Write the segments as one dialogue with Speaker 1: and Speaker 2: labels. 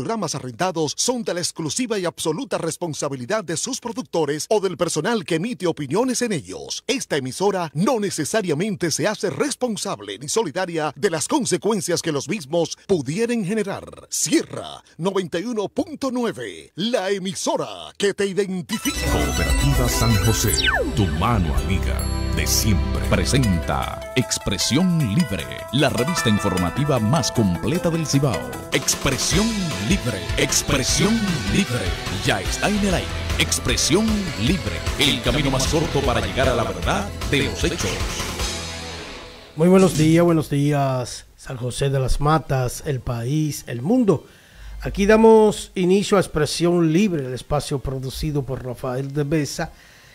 Speaker 1: programas arrendados son de la exclusiva y absoluta responsabilidad de sus productores o del personal que emite opiniones en ellos. Esta emisora no necesariamente se hace responsable ni solidaria de las consecuencias que los mismos pudieran generar. Sierra 91.9, la emisora que te identifica.
Speaker 2: Cooperativa San José, tu mano amiga de siempre. Presenta Expresión Libre, la revista informativa más completa del Cibao. Expresión Libre, Expresión Libre. Ya está en el aire. Expresión Libre, el camino más corto para llegar a la verdad de los hechos.
Speaker 3: Muy buenos días, buenos días. San José de las Matas, el país, el mundo. Aquí damos inicio a Expresión Libre, el espacio producido por Rafael de Besa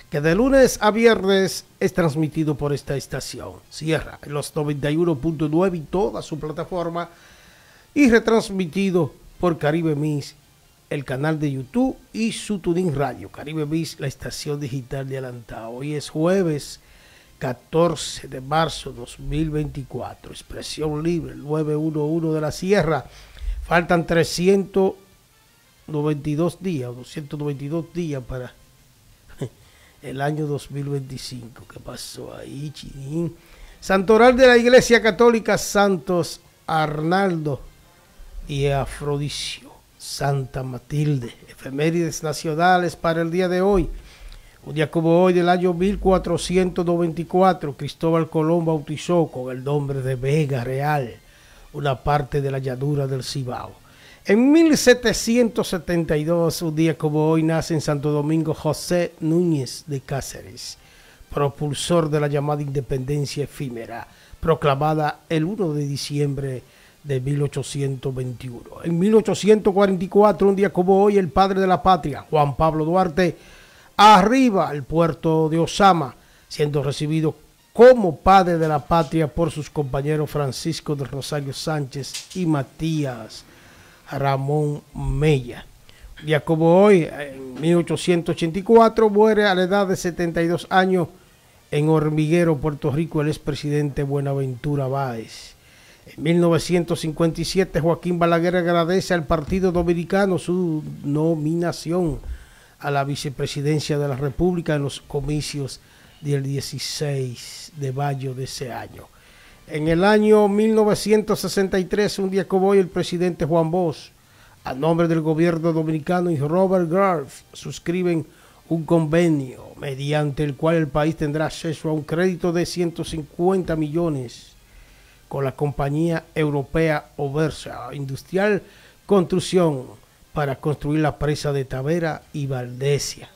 Speaker 3: que de lunes a viernes es transmitido por esta estación. Sierra en los 91.9 y toda su plataforma y retransmitido por Caribe Miss, el canal de YouTube y su Tuning Radio. Caribe Miss, la estación digital de Alantao. Hoy es jueves 14 de marzo 2024. Expresión libre, el 911 de la Sierra. Faltan 392 días, 292 días para el año 2025. ¿Qué pasó ahí, Chinín? Santoral de la Iglesia Católica, Santos Arnaldo y Afrodicio, Santa Matilde, efemérides nacionales para el día de hoy. Un día como hoy del año 1494, Cristóbal Colón bautizó con el nombre de Vega Real una parte de la llanura del Cibao. En 1772, un día como hoy, nace en Santo Domingo José Núñez de Cáceres, propulsor de la llamada independencia efímera, proclamada el 1 de diciembre de 1821. En 1844, un día como hoy, el padre de la patria, Juan Pablo Duarte, arriba al puerto de Osama, siendo recibido como padre de la patria por sus compañeros Francisco de Rosario Sánchez y Matías Ramón Mella. Ya como hoy, en 1884, muere a la edad de 72 años en Hormiguero, Puerto Rico, el expresidente Buenaventura Báez. En 1957, Joaquín Balaguer agradece al Partido Dominicano su nominación a la vicepresidencia de la República en los comicios del 16 de mayo de ese año. En el año 1963, un día como hoy, el presidente Juan Bosch, a nombre del gobierno dominicano y Robert Garf, suscriben un convenio mediante el cual el país tendrá acceso a un crédito de 150 millones con la compañía europea Oversa Industrial Construcción para construir la presa de Tavera y Valdesia.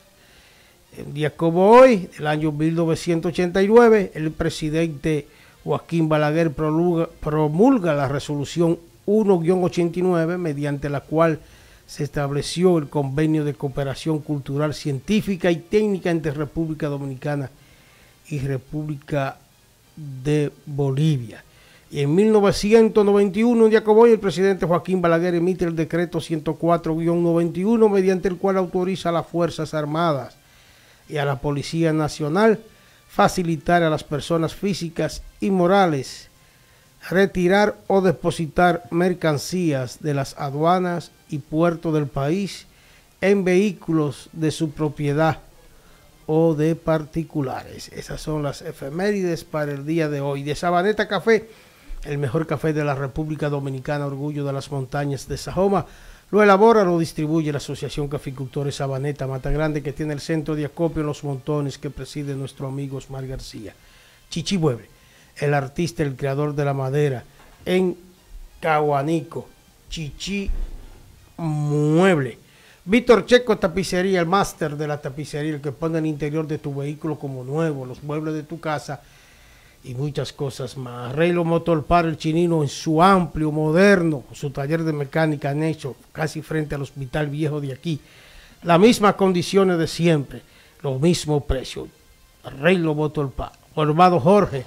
Speaker 3: Un día como hoy, del año 1989, el presidente Joaquín Balaguer promulga, la resolución 1-89 mediante la cual se estableció el convenio de cooperación cultural, científica y técnica entre República Dominicana y República de Bolivia. Y en 1991, un día como hoy, el presidente Joaquín Balaguer emite el decreto 104-91 mediante el cual autoriza a las Fuerzas Armadas y a la Policía Nacional facilitar a las personas físicas y morales retirar o depositar mercancías de las aduanas y puertos del país en vehículos de su propiedad o de particulares. Esas son las efemérides para el día de hoy. De Sabaneta Café, el mejor café de la República Dominicana, orgullo de las montañas de Sajoma. Lo elabora, lo distribuye la Asociación Caficultores Sabaneta Mata Grande, que tiene el centro de acopio en los montones que preside nuestro amigo Osmar García. Chichi Mueble, el artista, el creador de la madera en Caguanico. Chichi Mueble. Víctor Checo Tapicería, el máster de la tapicería, el que pone el interior de tu vehículo como nuevo, los muebles de tu casa y muchas cosas más. Arreglo Motor para el chinino en su amplio, moderno, su taller de mecánica han hecho casi frente al hospital viejo de aquí. Las mismas condiciones de siempre, los mismos precios. Arreglo Motor Par. Formado Jorge,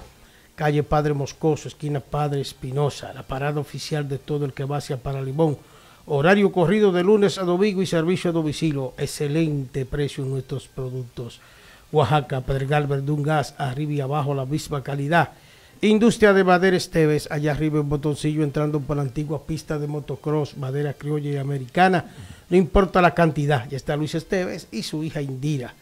Speaker 3: calle Padre Moscoso, esquina Padre Espinosa, la parada oficial de todo el que va hacia Paralimón. Horario corrido de lunes a domingo y servicio a domicilio. Excelente precio en nuestros productos. Oaxaca, Pedregal, Verdún Gas, arriba y abajo la misma calidad. Industria de Madera Esteves, allá arriba en Botoncillo, entrando por la antigua pista de motocross, madera criolla y americana. No importa la cantidad, ya está Luis Esteves y su hija Indira.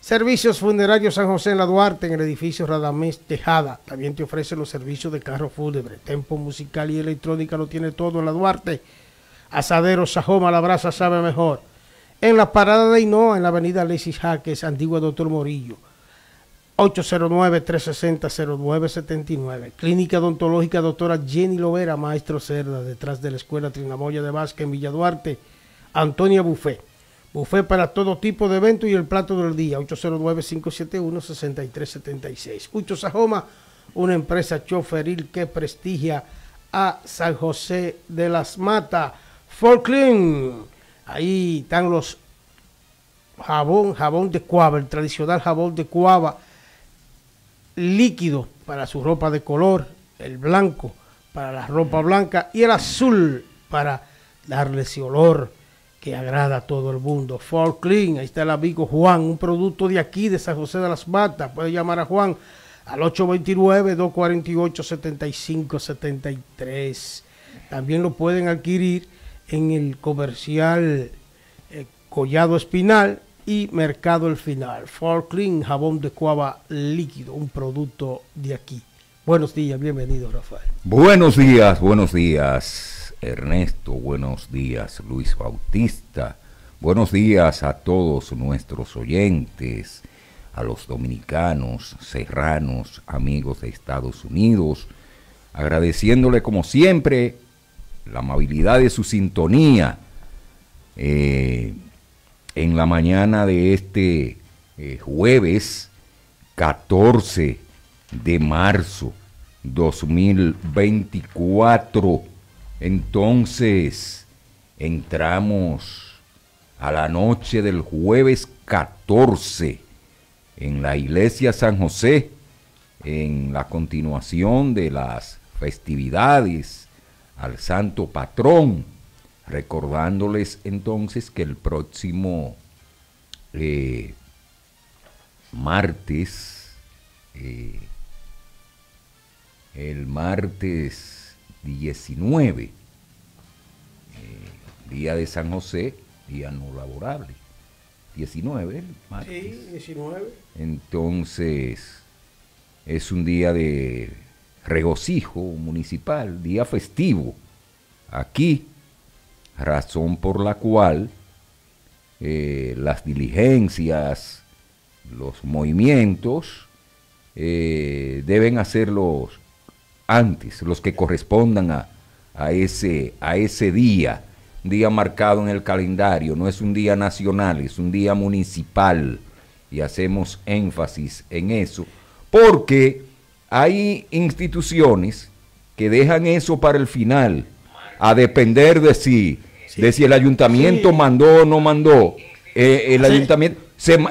Speaker 3: Servicios Funerarios San José en la Duarte, en el edificio Radamés Tejada. También te ofrece los servicios de carro fúnebre. Tempo musical y electrónica lo tiene todo en la Duarte. Asadero Sajoma, la brasa sabe mejor. En la parada de Hinoa, en la avenida Alexis Jaques, antigua Doctor Morillo. 809-360-0979. Clínica Odontológica Doctora Jenny Lovera, Maestro Cerda, detrás de la Escuela Trinamoya de Vázquez en Villa Duarte. Antonia Buffet. Buffet para todo tipo de evento y el plato del día. 809-571-6376. Ucho Sajoma, una empresa choferil que prestigia a San José de las Matas. Folklin. Ahí están los jabón, jabón de cuava, el tradicional jabón de cuava líquido para su ropa de color, el blanco para la ropa blanca y el azul para darle ese olor que agrada a todo el mundo. For Clean, ahí está el amigo Juan, un producto de aquí, de San José de las Matas. Puede llamar a Juan al 829-248-7573. También lo pueden adquirir en el comercial eh, Collado Espinal y Mercado El Final. For Clean, jabón de cuava líquido, un producto de aquí. Buenos días, bienvenido Rafael.
Speaker 4: Buenos días, buenos días Ernesto, buenos días Luis Bautista, buenos días a todos nuestros oyentes, a los dominicanos, serranos, amigos de Estados Unidos, agradeciéndole como siempre la amabilidad de su sintonía eh, en la mañana de este eh, jueves 14 de marzo 2024 entonces entramos a la noche del jueves 14 en la iglesia San José, en la continuación de las festividades al santo patrón, recordándoles entonces que el próximo eh, martes, eh, el martes 19, eh, día de San José, día no laborable. 19,
Speaker 3: Sí, 19.
Speaker 4: Entonces, es un día de regocijo municipal, día festivo. Aquí, razón por la cual eh, las diligencias, los movimientos, eh, deben hacerlos antes, los que correspondan a, ese, a ese día, día marcado en el calendario, no es un día nacional, es un día municipal y hacemos énfasis en eso, porque hay instituciones que dejan eso para el final, a depender de si, de si el ayuntamiento mandó o no mandó. Eh, el ayuntamiento,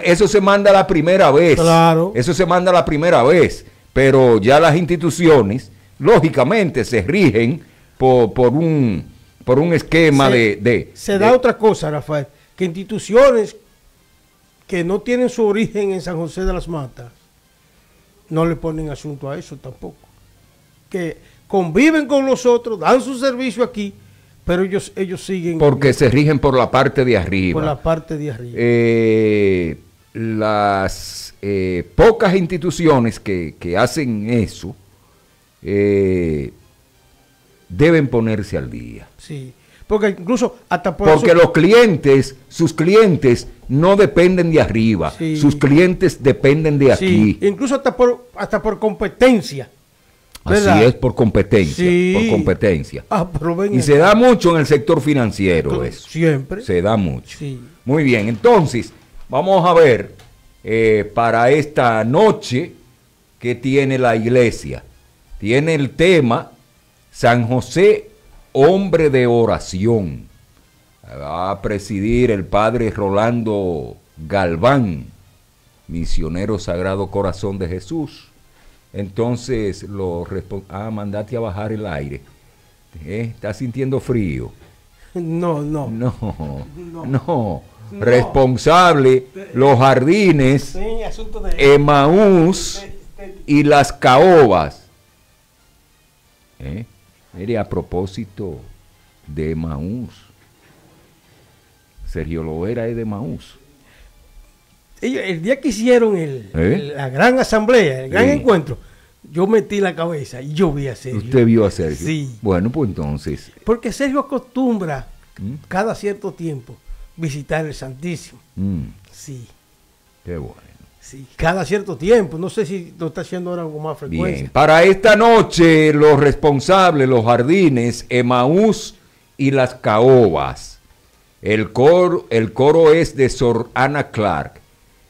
Speaker 4: eso se manda la primera vez.
Speaker 3: Claro.
Speaker 4: Eso se manda la primera vez. Pero ya las instituciones lógicamente se rigen por, un, por un esquema de,
Speaker 3: Se da otra cosa, Rafael, que instituciones que no tienen su origen en San José de las Matas no le ponen asunto a eso tampoco. Que conviven con nosotros, dan su servicio aquí, pero ellos, ellos siguen.
Speaker 4: Porque se rigen por la parte de arriba.
Speaker 3: Por la parte de arriba.
Speaker 4: Eh, las eh, pocas instituciones que, que hacen eso, eh, deben ponerse al día.
Speaker 3: Sí, porque incluso hasta
Speaker 4: por Porque los clientes, sus clientes no dependen de arriba, sus clientes dependen de aquí.
Speaker 3: Incluso hasta por, hasta por competencia.
Speaker 4: Así es, por competencia, por competencia.
Speaker 3: Ah,
Speaker 4: y se da mucho en el sector financiero eso.
Speaker 3: Siempre.
Speaker 4: Se da mucho. Muy bien, entonces, vamos a ver eh, para esta noche que tiene la iglesia tiene el tema San José, hombre de oración. Va a presidir el padre Rolando Galván, misionero Sagrado Corazón de Jesús. Entonces lo ah, mandate a bajar el aire. ¿Eh? ¿Estás sintiendo frío?
Speaker 3: No, no.
Speaker 4: No, no. Responsable, los jardines, Emaús y las caobas ¿eh? Mire, a propósito de Maús, Sergio Loera es de Maús.
Speaker 3: El día que hicieron el,
Speaker 4: ¿Eh?
Speaker 3: el- la gran asamblea, el gran encuentro, yo metí la cabeza y yo vi a Sergio.
Speaker 4: Usted vio a Sergio.
Speaker 3: Sí.
Speaker 4: Bueno, pues entonces,
Speaker 3: Porque Sergio acostumbra
Speaker 4: ¿Mm?
Speaker 3: cada cierto tiempo visitar el Santísimo.
Speaker 4: mm,
Speaker 3: Sí,
Speaker 4: qué bueno.
Speaker 3: Cada cierto tiempo. No sé si lo está haciendo ahora con más frecuencia.
Speaker 4: Para esta noche los responsables, los jardines, Emaús y las caobas. El coro, el coro es de Sor Ana Clark.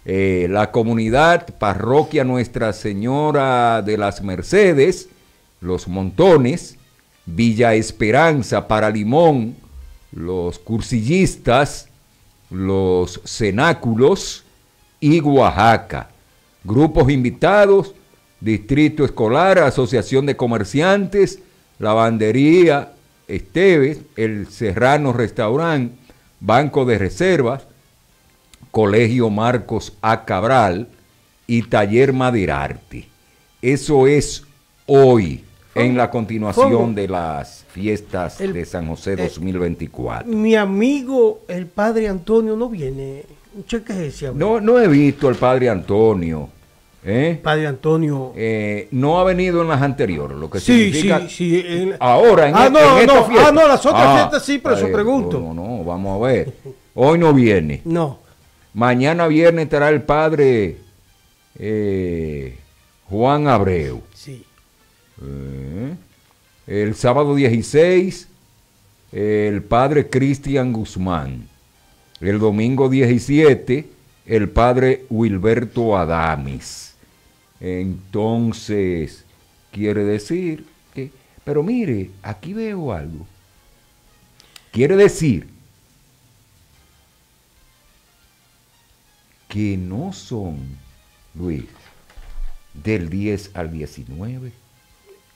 Speaker 4: Eh, la comunidad, parroquia Nuestra Señora de las Mercedes, Los Montones, Villa Esperanza para Limón, los cursillistas, los cenáculos y Oaxaca. Grupos invitados, Distrito Escolar, Asociación de Comerciantes, Lavandería Esteves, El Serrano Restaurant, Banco de Reservas, Colegio Marcos A. Cabral y Taller Maderarte. Eso es hoy en la continuación
Speaker 3: ¿Cómo?
Speaker 4: de las fiestas
Speaker 3: El-
Speaker 4: de San José
Speaker 3: eh,
Speaker 4: 2024.
Speaker 3: Mi amigo, el padre Antonio, no viene.
Speaker 4: No, no he visto al padre Antonio. ¿eh?
Speaker 3: Padre Antonio.
Speaker 4: Eh, no ha venido en las anteriores, lo que
Speaker 3: sí,
Speaker 4: significa
Speaker 3: sí, sí. en-
Speaker 4: ahora en,
Speaker 3: Ah,
Speaker 4: e-
Speaker 3: no,
Speaker 4: en esta
Speaker 3: no,
Speaker 4: fiesta.
Speaker 3: ah, no, las otras
Speaker 4: Ah,
Speaker 3: fiestas sí, pero eso pregunto.
Speaker 4: No, no, vamos a ver. Hoy no viene.
Speaker 3: No.
Speaker 4: Mañana viernes estará el padre eh, Juan Abreu.
Speaker 3: Sí.
Speaker 4: Eh, El sábado 16, el padre Cristian Guzmán. El domingo 17, el padre Wilberto Adames. Entonces, quiere decir que, pero mire, aquí veo algo. Quiere decir que no son, Luis, del 10 al 19.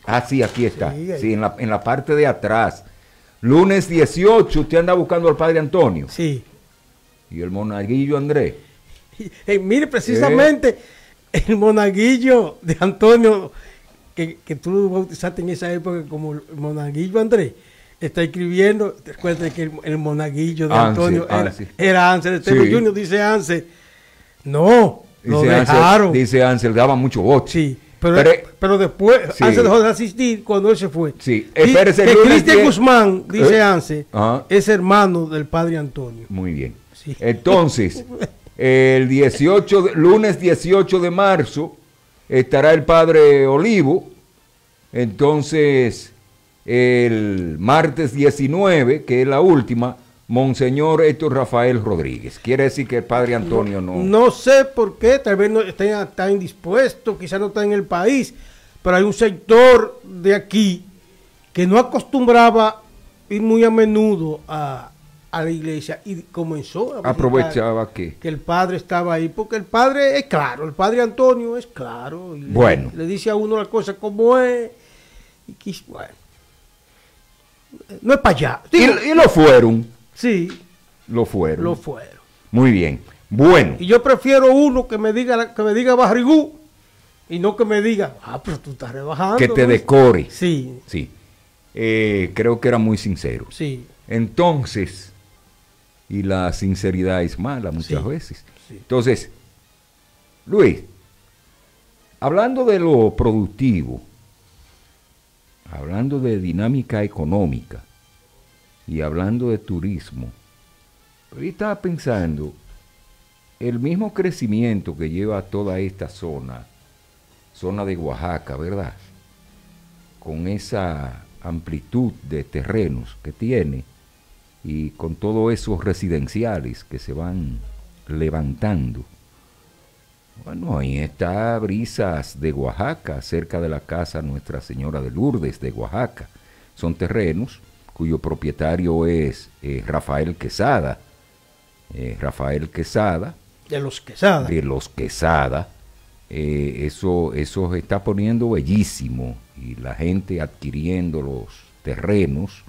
Speaker 4: Ah, sí, aquí está.
Speaker 3: Sí,
Speaker 4: en la, en la parte de atrás. Lunes 18, usted anda buscando al padre Antonio.
Speaker 3: Sí.
Speaker 4: Y el monaguillo Andrés.
Speaker 3: Eh, mire, precisamente el monaguillo de Antonio, que, que tú lo bautizaste en esa época como el monaguillo Andrés, está escribiendo, recuerda que el, el monaguillo de Antonio era,
Speaker 4: Ansel.
Speaker 3: era Ansel. Esteban
Speaker 4: Sí.
Speaker 3: Junior dice Ansel. No, lo
Speaker 4: Dice Ansel,
Speaker 3: dejaron.
Speaker 4: dice Ansel, daba mucho voto.
Speaker 3: Sí, pero,
Speaker 4: Pero-
Speaker 3: pero, después
Speaker 4: Sí.
Speaker 3: Ansel dejó de asistir cuando él se fue.
Speaker 4: Sí, espérese,
Speaker 3: que
Speaker 4: lunes
Speaker 3: Cristian
Speaker 4: 10.
Speaker 3: Guzmán, dice
Speaker 4: ¿Eh?
Speaker 3: Ansel,
Speaker 4: Ajá.
Speaker 3: es hermano del padre Antonio.
Speaker 4: Muy bien.
Speaker 3: Sí.
Speaker 4: Entonces, el 18 de- lunes 18 de marzo estará el padre Olivo. Entonces, el martes 19, que es la última, Monseñor Héctor Rafael Rodríguez. Quiere decir que el padre Antonio no.
Speaker 3: No sé por qué, tal vez no está, está indispuesto, quizás no está en el país, pero hay un sector de aquí que no acostumbraba ir muy a menudo a, a la iglesia y comenzó a
Speaker 4: aprovechaba que.
Speaker 3: que el padre estaba ahí, porque el padre es claro, el padre Antonio es claro, y le-
Speaker 4: Bueno.
Speaker 3: le, dice a uno la cosa como es, y bueno, no es para allá,
Speaker 4: Y,
Speaker 3: Digo,
Speaker 4: y lo fueron.
Speaker 3: sí,
Speaker 4: Lo fueron.
Speaker 3: lo fueron.
Speaker 4: Muy bien. Bueno.
Speaker 3: Y yo prefiero uno que me diga que me diga barrigú y no que me diga, ah, pero tú estás rebajando.
Speaker 4: Que te
Speaker 3: ¿no?".
Speaker 4: decore.
Speaker 3: Sí,
Speaker 4: Sí. Eh, creo que era muy sincero.
Speaker 3: sí.
Speaker 4: Entonces, y la sinceridad es mala muchas
Speaker 3: Sí,
Speaker 4: veces.
Speaker 3: sí.
Speaker 4: Entonces, Luis, hablando de lo productivo, hablando de dinámica económica y hablando de turismo, yo estaba pensando, el mismo crecimiento que lleva toda esta zona, zona de Oaxaca, ¿verdad? Con esa amplitud de terrenos que tiene y con todos esos residenciales que se van levantando. Bueno, ahí está Brisas de Oaxaca, cerca de la casa Nuestra Señora de Lourdes de Oaxaca. Son terrenos cuyo propietario es eh, Rafael Quesada. Eh, Rafael Quesada,
Speaker 3: De los quesadas.
Speaker 4: de los Quesada. eh, eso, eso se está poniendo bellísimo y la gente adquiriendo los terrenos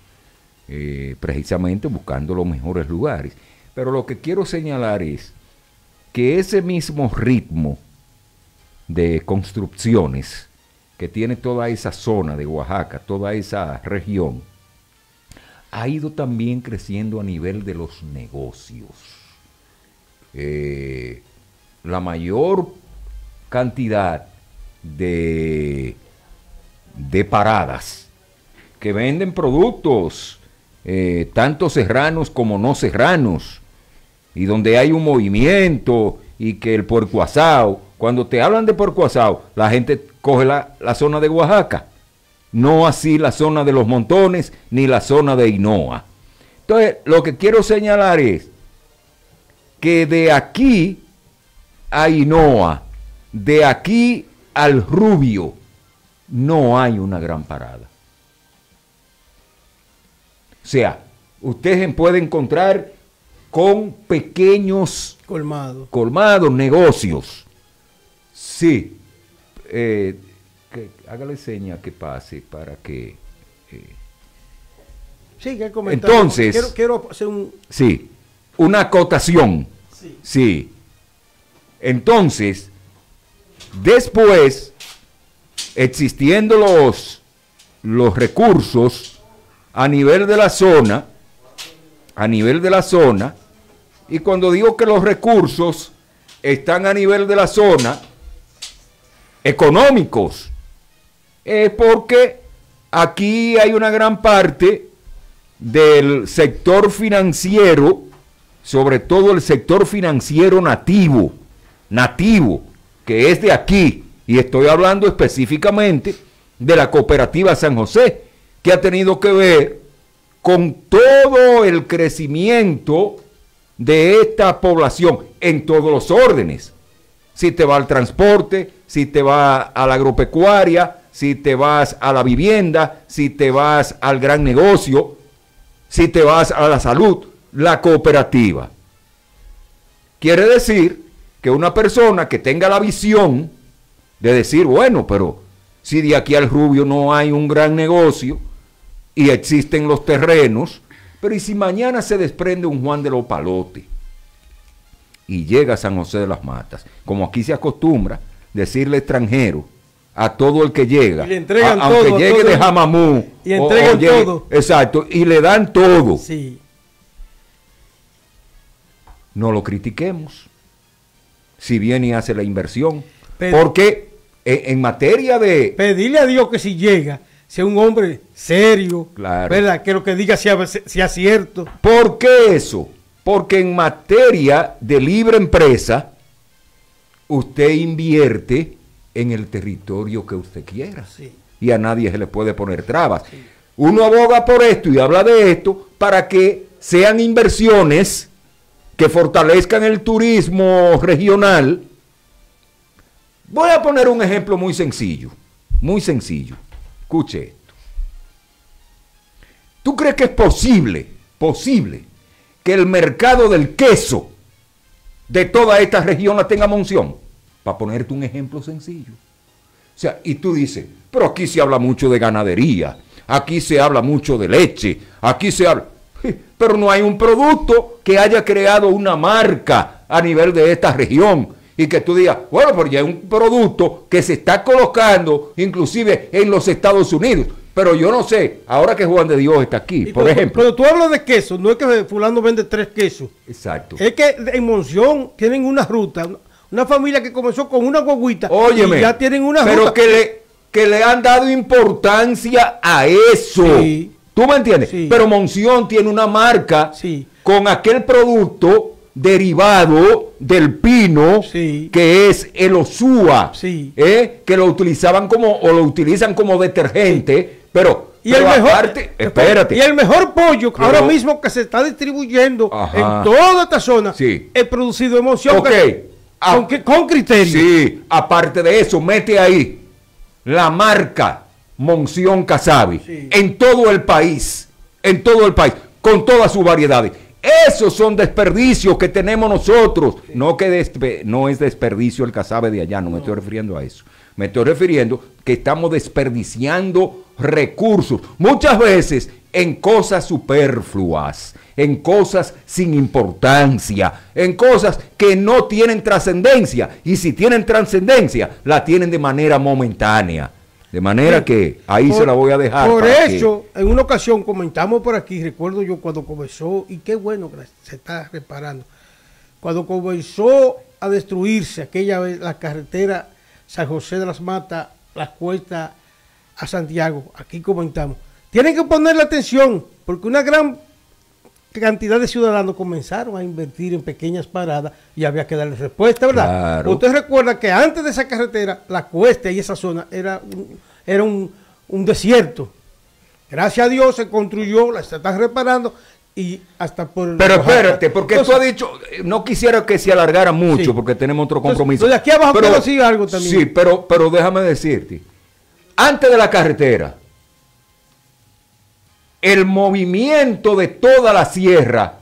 Speaker 4: eh, precisamente buscando los mejores lugares. Pero lo que quiero señalar es que ese mismo ritmo de construcciones que tiene toda esa zona de Oaxaca, toda esa región, ha ido también creciendo a nivel de los negocios. Eh, la mayor cantidad de, de paradas que venden productos, eh, tanto serranos como no serranos, y donde hay un movimiento y que el puerco asado, cuando te hablan de puerco asado, la gente coge la, la zona de Oaxaca, no así la zona de los montones ni la zona de Hinoa. Entonces, lo que quiero señalar es que de aquí a Hinoa, de aquí al Rubio, no hay una gran parada. O sea, ustedes pueden encontrar con pequeños
Speaker 3: Colmado.
Speaker 4: colmados, negocios. Sí. Eh, que, hágale seña que pase para que... eh,
Speaker 3: Sí, que.
Speaker 4: Entonces-
Speaker 3: Quiero, quiero hacer un.
Speaker 4: sí, una acotación.
Speaker 3: Sí.
Speaker 4: Sí. Entonces, después, existiendo los, los recursos a nivel de la zona, a nivel de la zona, y cuando digo que los recursos están a nivel de la zona, económicos, es porque aquí hay una gran parte del sector financiero, sobre todo el sector financiero nativo, nativo, que es de aquí, y estoy hablando específicamente de la cooperativa San José, ha tenido que ver con todo el crecimiento de esta población en todos los órdenes. Si te va al transporte, si te va a la agropecuaria, si te vas a la vivienda, si te vas al gran negocio, si te vas a la salud, la cooperativa. Quiere decir que una persona que tenga la visión de decir, bueno, pero si de aquí al Rubio no hay un gran negocio y existen los terrenos, pero ¿y si mañana se desprende un Juan de los Palotes y llega a San José de las Matas? Como aquí se acostumbra decirle extranjero a todo el que llega,
Speaker 3: Y le entregan
Speaker 4: a- aunque
Speaker 3: todo, a
Speaker 4: llegue
Speaker 3: todo
Speaker 4: de Jamamú,
Speaker 3: y entregan
Speaker 4: llegue-
Speaker 3: todo.
Speaker 4: exacto, y le dan todo.
Speaker 3: Sí.
Speaker 4: no lo critiquemos. Si viene y hace la inversión.
Speaker 3: Pero-
Speaker 4: Porque en, en materia de...
Speaker 3: Pedirle a Dios que si llega, sea un hombre serio,
Speaker 4: Claro.
Speaker 3: ¿verdad? Que lo que diga sea, sea cierto.
Speaker 4: ¿Por qué eso? Porque en materia de libre empresa, usted invierte en el territorio que usted quiera.
Speaker 3: Sí.
Speaker 4: Y a nadie se le puede poner trabas. Uno aboga por esto y habla de esto para que sean inversiones que fortalezcan el turismo regional. Voy a poner un ejemplo muy sencillo, muy sencillo. Escuche esto. ¿Tú crees que es posible, posible, que el mercado del queso de toda esta región la tenga Monción? Para ponerte un ejemplo sencillo. O sea, y tú dices, pero aquí se habla mucho de ganadería, aquí se habla mucho de leche, aquí se habla... Pero no hay un producto que haya creado una marca a nivel de esta región. Y que tú digas, bueno, pero ya es un producto que se está colocando inclusive en los Estados Unidos. Pero yo no sé, ahora que Juan de Dios está aquí, por ejemplo.
Speaker 3: Cuando tú hablas de queso, no es que fulano vende tres quesos.
Speaker 4: Exacto.
Speaker 3: Es que en Monción tienen una ruta, una- familia que comenzó con una guaguita
Speaker 4: Óyeme,
Speaker 3: y ya tienen una
Speaker 4: pero
Speaker 3: ruta.
Speaker 4: que le, que le han dado importancia a eso.
Speaker 3: Sí.
Speaker 4: ¿Tú me entiendes?
Speaker 3: Sí.
Speaker 4: Pero Monción tiene una marca
Speaker 3: Sí.
Speaker 4: con aquel producto derivado del pino
Speaker 3: Sí.
Speaker 4: que es el osúa,
Speaker 3: Sí.
Speaker 4: ¿eh? que lo utilizaban como o lo utilizan como detergente, pero,
Speaker 3: Y el mejor,
Speaker 4: aparte- espérate,
Speaker 3: Y el mejor pollo
Speaker 4: Pero-
Speaker 3: ahora mismo que se está distribuyendo
Speaker 4: Ajá.
Speaker 3: en toda esta zona
Speaker 4: Sí.
Speaker 3: es producido en Monción
Speaker 4: Ok.
Speaker 3: que-
Speaker 4: Ah.
Speaker 3: con, criterio.
Speaker 4: Sí, aparte de eso, mete ahí la marca Monción Casabe
Speaker 3: Sí.
Speaker 4: en todo el país, en todo el país, con todas sus variedades. Esos son desperdicios que tenemos nosotros. No, que no es desperdicio el casabe de allá, no me estoy refiriendo a eso. Me estoy refiriendo que estamos desperdiciando recursos, muchas veces en cosas superfluas, en cosas sin importancia, en cosas que no tienen trascendencia. Y si tienen trascendencia, la tienen de manera momentánea. De manera
Speaker 3: Sí.
Speaker 4: que ahí
Speaker 3: Por-
Speaker 4: se la voy a dejar.
Speaker 3: Por
Speaker 4: para que-
Speaker 3: eso, en una ocasión comentamos por aquí, recuerdo yo cuando comenzó, y qué bueno que se está reparando, cuando comenzó a destruirse aquella vez la carretera San José de las Matas, las cuestas a Santiago, aquí comentamos, tienen que ponerle atención, porque una gran cantidad de ciudadanos comenzaron a invertir en pequeñas paradas y había que darle respuesta, ¿verdad?
Speaker 4: Claro.
Speaker 3: Usted recuerda que antes de esa carretera, la cuesta y esa zona era un, era un, un desierto. Gracias a Dios se construyó, la se están reparando y hasta por...
Speaker 4: Pero espérate, porque tú has
Speaker 3: Entonces,
Speaker 4: dicho, no quisiera que se alargara mucho
Speaker 3: Sí.
Speaker 4: porque tenemos otro
Speaker 3: Entonces,
Speaker 4: compromiso.
Speaker 3: lo de aquí abajo decir algo también.
Speaker 4: Sí, pero, pero déjame decirte, antes de la carretera, el movimiento de toda la sierra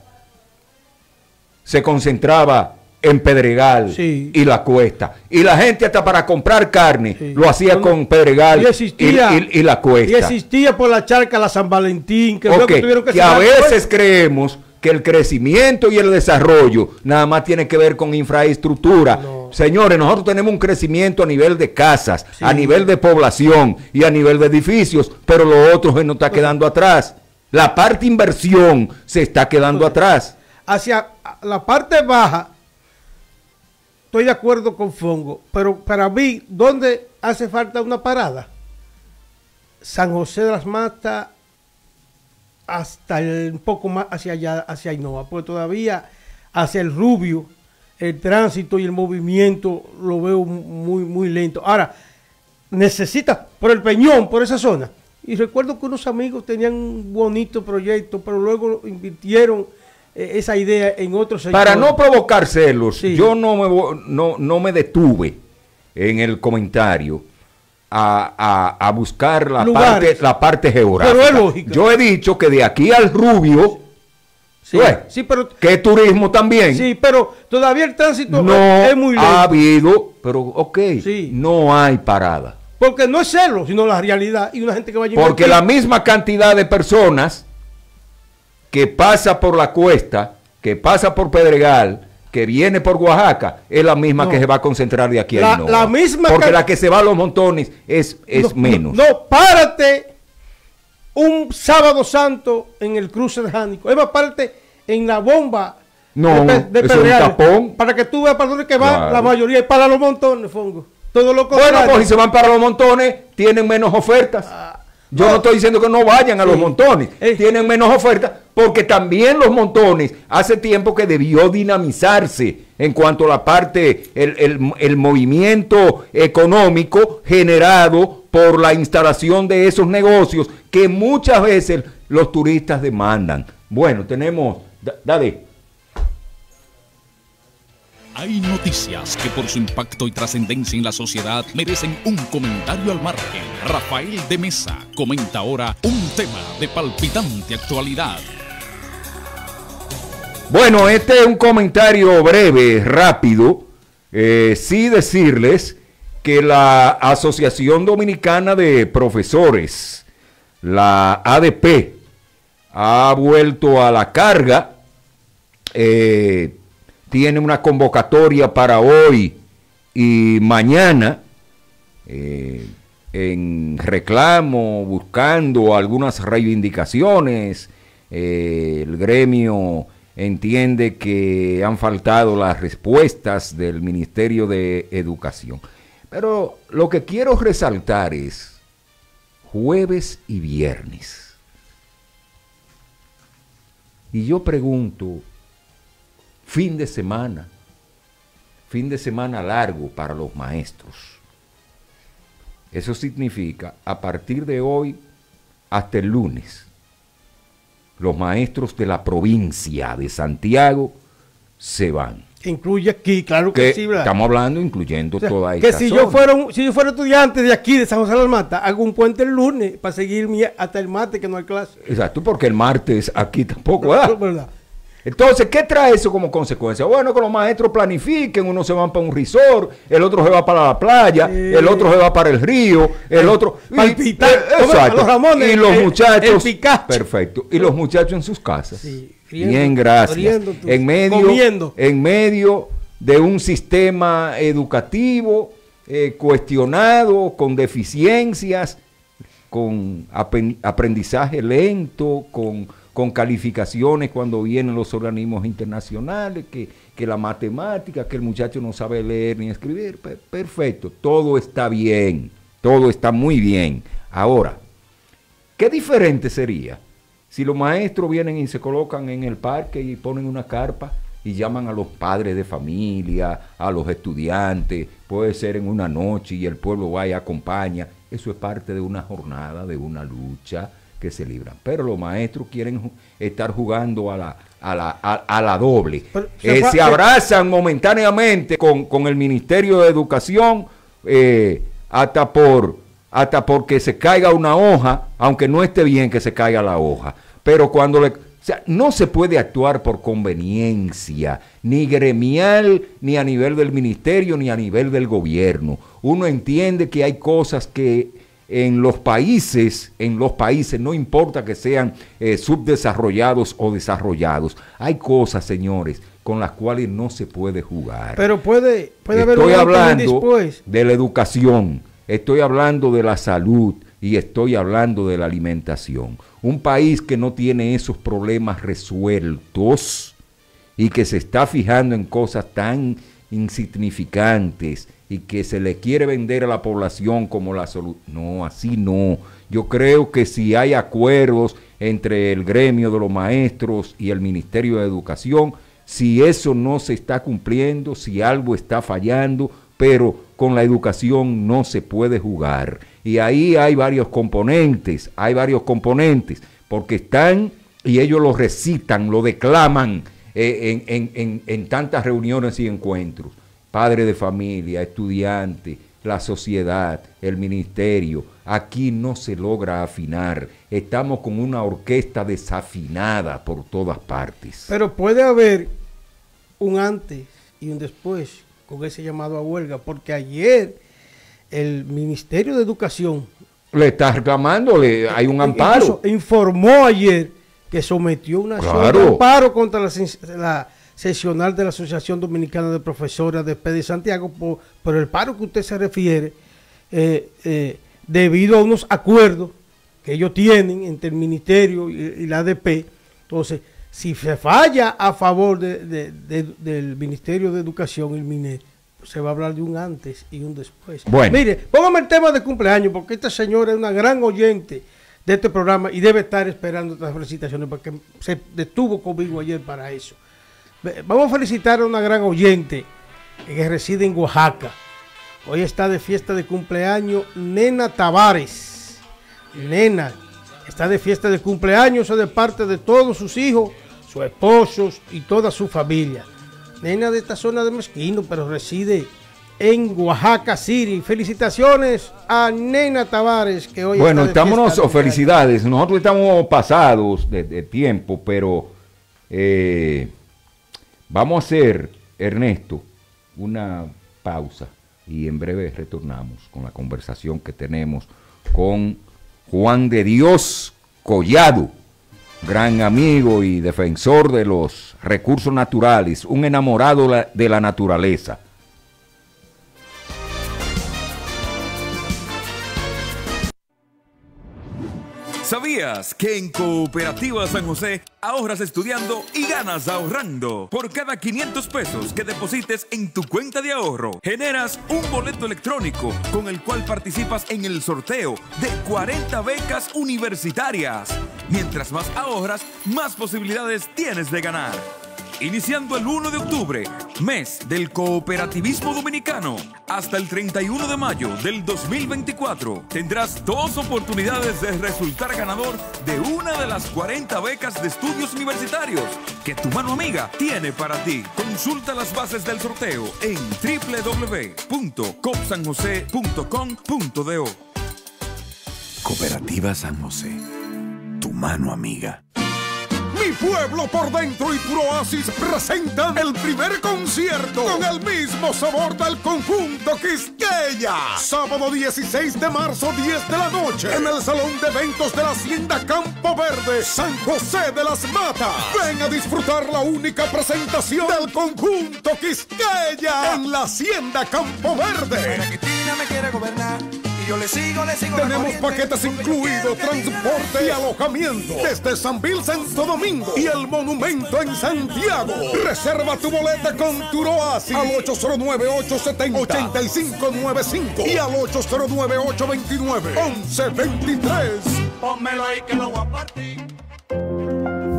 Speaker 4: se concentraba en Pedregal
Speaker 3: Sí.
Speaker 4: y la cuesta. Y la gente hasta para comprar carne
Speaker 3: Sí.
Speaker 4: lo hacía con Pedregal
Speaker 3: y existía,
Speaker 4: y, y- y la cuesta.
Speaker 3: Y existía por la charca la San Valentín, que, fue
Speaker 4: Ok,
Speaker 3: que tuvieron que
Speaker 4: que a veces creemos que el crecimiento y el desarrollo nada más tiene que ver con infraestructura.
Speaker 3: No.
Speaker 4: Señores, nosotros tenemos un crecimiento a nivel de casas,
Speaker 3: Sí.
Speaker 4: a nivel de población y a nivel de edificios, pero lo otro se nos está quedando atrás. La parte inversión se está quedando atrás.
Speaker 3: hacia la parte baja, estoy de acuerdo con Fongo, pero para mí, ¿dónde hace falta una parada? San José de las Matas hasta el- un poco más hacia allá, hacia Ainhoa, pues todavía hacia el Rubio, el tránsito y el movimiento lo veo muy, muy lento. Ahora, necesita por el Peñón, por esa zona. Y recuerdo que unos amigos tenían un bonito proyecto, pero luego invirtieron eh, esa idea en otros sectores.
Speaker 4: Para no provocar celos,
Speaker 3: Sí.
Speaker 4: yo no me, no, no me detuve en el comentario a, a- a buscar la
Speaker 3: Lugares.
Speaker 4: parte, la parte geográfica.
Speaker 3: Pero es lógico.
Speaker 4: Yo he dicho que de aquí al Rubio,
Speaker 3: Sí,
Speaker 4: Pues,
Speaker 3: sí, pero,
Speaker 4: que turismo también,
Speaker 3: sí, pero todavía el tránsito
Speaker 4: no
Speaker 3: es, muy lento.
Speaker 4: ha habido, pero ok,
Speaker 3: Sí.
Speaker 4: no hay parada.
Speaker 3: Porque no es celo, sino la realidad. Y una gente que va a
Speaker 4: Porque la misma cantidad de personas que pasa por la cuesta, que pasa por Pedregal, que viene por Oaxaca, es la misma
Speaker 3: No.
Speaker 4: que se va a concentrar de aquí a
Speaker 3: La- la misma
Speaker 4: Porque la que se va a los montones es, es
Speaker 3: no,
Speaker 4: menos.
Speaker 3: No, no, párate un sábado santo en el cruce de Jánico. Es más, párate en la bomba
Speaker 4: No,
Speaker 3: de, de. Para que tú veas para dónde que va
Speaker 4: Claro.
Speaker 3: la mayoría y para los montones, Fongo. Todo lo
Speaker 4: Bueno,
Speaker 3: contrario.
Speaker 4: pues si se van para los montones, tienen menos ofertas. Yo no,
Speaker 3: no.
Speaker 4: estoy diciendo que no vayan a los montones,
Speaker 3: Eh.
Speaker 4: tienen menos ofertas, porque también los montones hace tiempo que debió dinamizarse en cuanto a la parte, el, el- el movimiento económico generado por la instalación de esos negocios que muchas veces los turistas demandan. Bueno, tenemos, da- dale.
Speaker 2: Hay noticias que por su impacto y trascendencia en la sociedad merecen un comentario al margen. Rafael de Mesa comenta ahora un tema de palpitante actualidad.
Speaker 4: Bueno, este es un comentario breve, rápido. Eh, sí decirles que la Asociación Dominicana de Profesores, la ADP, ha vuelto a la carga. eh, tiene una convocatoria para hoy y mañana eh, en reclamo, buscando algunas reivindicaciones. Eh, el gremio entiende que han faltado las respuestas del Ministerio de Educación. Pero lo que quiero resaltar es jueves y viernes. Y yo pregunto, fin de semana, fin de semana largo para los maestros. Eso significa, a partir de hoy hasta el lunes, los maestros de la provincia de Santiago se van.
Speaker 3: Que incluye aquí, claro que,
Speaker 4: Que
Speaker 3: sí, ¿verdad?
Speaker 4: estamos hablando incluyendo
Speaker 3: O sea,
Speaker 4: toda
Speaker 3: que
Speaker 4: esta
Speaker 3: si
Speaker 4: zona.
Speaker 3: yo fuera un- si yo fuera estudiante de aquí de San José de las Matas, hago un puente el lunes para seguirme hasta el martes que no hay clase.
Speaker 4: Exacto, porque el martes aquí tampoco, ¿verdad?
Speaker 3: ¿Verdad?
Speaker 4: Entonces, ¿qué trae eso como consecuencia? Bueno, que los maestros planifiquen, uno se va para un resort, el otro se va para la playa, el otro se va para el río, el otro... y-
Speaker 3: Palpitar.
Speaker 4: eh,
Speaker 3: ¿Cómo?
Speaker 4: exacto.
Speaker 3: Los Ramones,
Speaker 4: y los
Speaker 3: el-
Speaker 4: muchachos...
Speaker 3: el
Speaker 4: perfecto. Y los muchachos en sus casas.
Speaker 3: Sí, riendo,
Speaker 4: Bien, gracias.
Speaker 3: riendo tú,
Speaker 4: en medio,
Speaker 3: comiendo.
Speaker 4: en medio de un sistema educativo eh, cuestionado, con deficiencias, con aprendizaje lento, con, con, calificaciones cuando vienen los organismos internacionales, que, que, la matemática, que el muchacho no sabe leer ni escribir. Perfecto, todo está bien, todo está muy bien. Ahora, ¿qué diferente sería si los maestros vienen y se colocan en el parque y ponen una carpa? y llaman a los padres de familia, a los estudiantes, puede ser en una noche y el pueblo va y acompaña. Eso es parte de una jornada, de una lucha que se libran. Pero los maestros quieren estar jugando a la, a la, doble. se, eh, abrazan momentáneamente con, el Ministerio de Educación eh, hasta por hasta porque se caiga una hoja, aunque no esté bien que se caiga la hoja. Pero cuando le, o sea, no se puede actuar por conveniencia, ni gremial, ni a nivel del ministerio, ni a nivel del gobierno. Uno entiende que hay cosas que en los países, en los países, no importa que sean eh, subdesarrollados o desarrollados, hay cosas, señores, con las cuales no se puede jugar.
Speaker 3: Pero puede, puede
Speaker 4: haber Estoy hablando de la educación, estoy hablando de la salud y estoy hablando de la alimentación. Un país que no tiene esos problemas resueltos y que se está fijando en cosas tan insignificantes y que se le quiere vender a la población como la solución. No, así no. Yo creo que si hay acuerdos entre el gremio de los maestros y el Ministerio de Educación, si eso no se está cumpliendo, si algo está fallando, pero con la educación no se puede jugar. Y ahí hay varios componentes, hay varios componentes, porque están y ellos lo recitan, lo declaman eh, en, tantas reuniones y encuentros. Padre de familia, estudiante, la sociedad, el ministerio. Aquí no se logra afinar. Estamos con una orquesta desafinada por todas partes.
Speaker 3: Pero puede haber un antes y un después con ese llamado a huelga, porque ayer el Ministerio de Educación
Speaker 4: le está reclamando, le, hay un amparo.
Speaker 3: Informó ayer que sometió una amparo contra la, la, sesional de la Asociación Dominicana de Profesores de P de Santiago por, el paro que usted se refiere, eh, eh, debido a unos acuerdos que ellos tienen entre el Ministerio y, la ADP. Entonces, si se falla a favor del Ministerio de Educación, el MINER, se va a hablar de un antes y un después. Bueno. Mire, póngame el tema de cumpleaños, porque esta señora es una gran oyente de este programa y debe estar esperando estas felicitaciones, porque se detuvo conmigo ayer para eso. Vamos a felicitar a una gran oyente que reside en Oaxaca. Hoy está de fiesta de cumpleaños Nena Tavares. Nena está de fiesta de cumpleaños de parte de todos sus hijos, sus esposos y toda su familia nena de esta zona de Mezquino, pero reside en Oaxaca City. Felicitaciones a Nena Tavares, que hoy
Speaker 4: Bueno, estamos, o felicidades. Nosotros estamos pasados de, tiempo, pero eh, vamos a hacer, Ernesto, una pausa y en breve retornamos con la conversación que tenemos con Juan de Dios Collado gran amigo y defensor de los recursos naturales, un enamorado de la naturaleza.
Speaker 2: ¿Sabías que en Cooperativa San José ahorras estudiando y ganas ahorrando? Por cada 500 pesos que deposites en tu cuenta de ahorro, generas un boleto electrónico con el cual participas en el sorteo de 40 becas universitarias. Mientras más ahorras, más posibilidades tienes de ganar. Iniciando el 1 de octubre, mes del cooperativismo dominicano, hasta el 31 de mayo del 2024, tendrás dos oportunidades de resultar ganador de una de las 40 becas de estudios universitarios que tu mano amiga tiene para ti. Consulta las bases del sorteo en www.copsanjose.com.do. Cooperativa San José, tu mano amiga
Speaker 5: pueblo por dentro y Puro Oasis presentan el primer concierto con el mismo sabor del conjunto Quisqueya. Sábado 16 de marzo, 10 de la noche, en el Salón de Eventos de la Hacienda Campo Verde, San José de las Matas. Ven a disfrutar la única presentación del conjunto Quisqueya en la Hacienda Campo Verde.
Speaker 6: me quiere gobernar yo le sigo, le sigo.
Speaker 5: Tenemos paquetes incluidos, transporte y alojamiento desde San Bill, Santo Domingo y el Monumento en Santiago. Reserva tu boleta con Turoasi al 809-870-8595 y al 809-829-1123. Pónmelo ahí que lo voy a partir.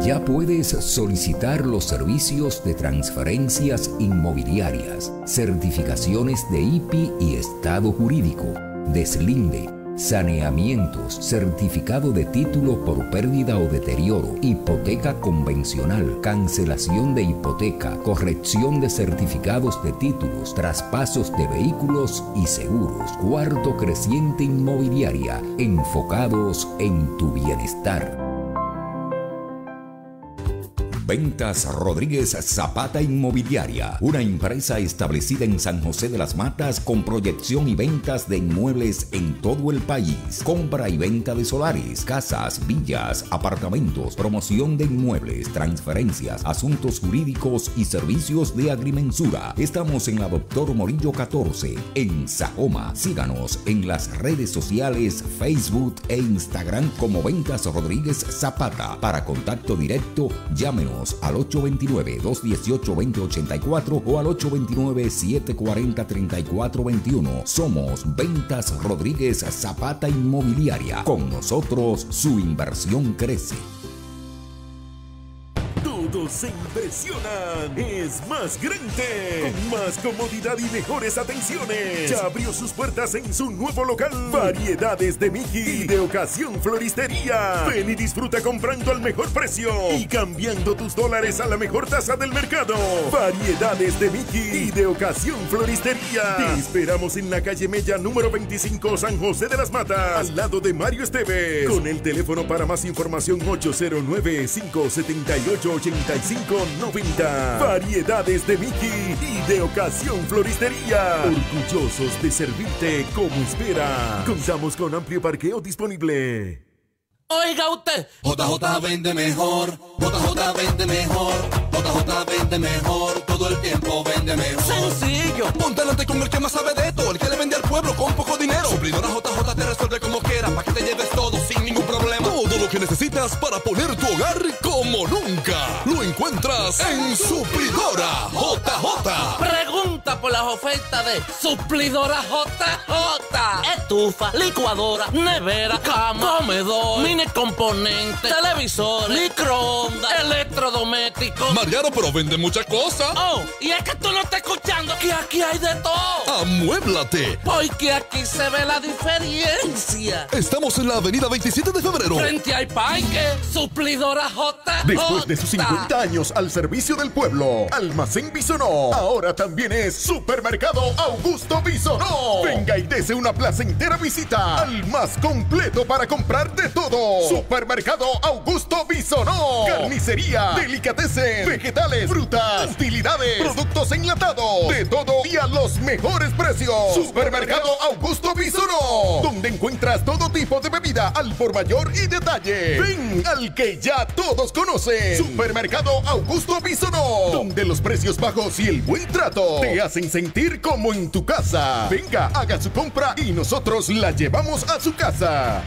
Speaker 7: Ya puedes solicitar los servicios de transferencias inmobiliarias, certificaciones de IPI y estado jurídico deslinde, saneamientos, certificado de título por pérdida o deterioro, hipoteca convencional, cancelación de hipoteca, corrección de certificados de títulos, traspasos de vehículos y seguros. Cuarto creciente inmobiliaria, enfocados en tu bienestar. Ventas Rodríguez Zapata Inmobiliaria, una empresa establecida en San José de las Matas con proyección y ventas de inmuebles en todo el país. Compra y venta de solares, casas, villas, apartamentos, promoción de inmuebles, transferencias, asuntos jurídicos y servicios de agrimensura. Estamos en la Doctor Morillo 14, en Sajoma. Síganos en las redes sociales Facebook e Instagram como Ventas Rodríguez Zapata. Para contacto directo, llámenos al 829-218-2084 o al 829-740-3421. Somos Ventas Rodríguez Zapata Inmobiliaria. Con nosotros su inversión crece
Speaker 8: se impresionan. Es más grande, con más comodidad y mejores atenciones. Ya abrió sus puertas en su nuevo local. Variedades de Miki y de ocasión floristería. Ven y disfruta comprando al mejor precio y cambiando tus dólares a la mejor tasa del mercado. Variedades de Miki y de ocasión floristería. Te esperamos en la calle Mella número 25 San José de las Matas, al lado de Mario Esteves. Con el teléfono para más información 809 578 8590. Variedades de Mickey y de ocasión floristería. Orgullosos de servirte como espera. Contamos con amplio parqueo disponible.
Speaker 9: Oiga usted.
Speaker 10: JJ vende mejor. JJ vende mejor. JJ vende mejor. Todo el tiempo vende mejor.
Speaker 9: Sencillo.
Speaker 10: Ponte delante con el que más sabe de todo. El que le vende al pueblo con poco dinero. Suplidora JJ te resuelve como quiera. Para que te lleves todo sin ningún problema.
Speaker 11: Que necesitas para poner tu hogar como nunca. Lo encuentras en Suplidora JJ.
Speaker 9: Pregunta por las ofertas de Suplidora JJ. Estufa, licuadora, nevera, cama, comedor, mini componentes, televisores, microondas, electrodomésticos.
Speaker 11: Mariano, pero vende muchas cosas.
Speaker 9: Oh, y es que tú no estás escuchando que aquí hay de todo.
Speaker 11: Amuéblate.
Speaker 9: Porque aquí se ve la diferencia.
Speaker 11: Estamos en la avenida 27 de febrero.
Speaker 9: Frente al parque, Suplidora JJ.
Speaker 8: Después de sus 50 años al servicio del pueblo, Almacén Bisonó. Ahora también es Supermercado Augusto Bisonó. Venga y dese una placentera visita al más completo para comprar de todo Supermercado Augusto Bisonó. Carnicería, delicatessen, vegetales, frutas, utilidades, productos enlatados, de todo y a los mejores precios. Supermercado Augusto Bisonó. Donde encuentras todo tipo de bebida al por mayor y detalle. Ven al que ya todos conocen. Supermercado Augusto Bisonó. Donde los precios bajos y el buen trato te hacen sentir como en tu casa. Venga, haga su compra y nosotros la llevamos a su casa.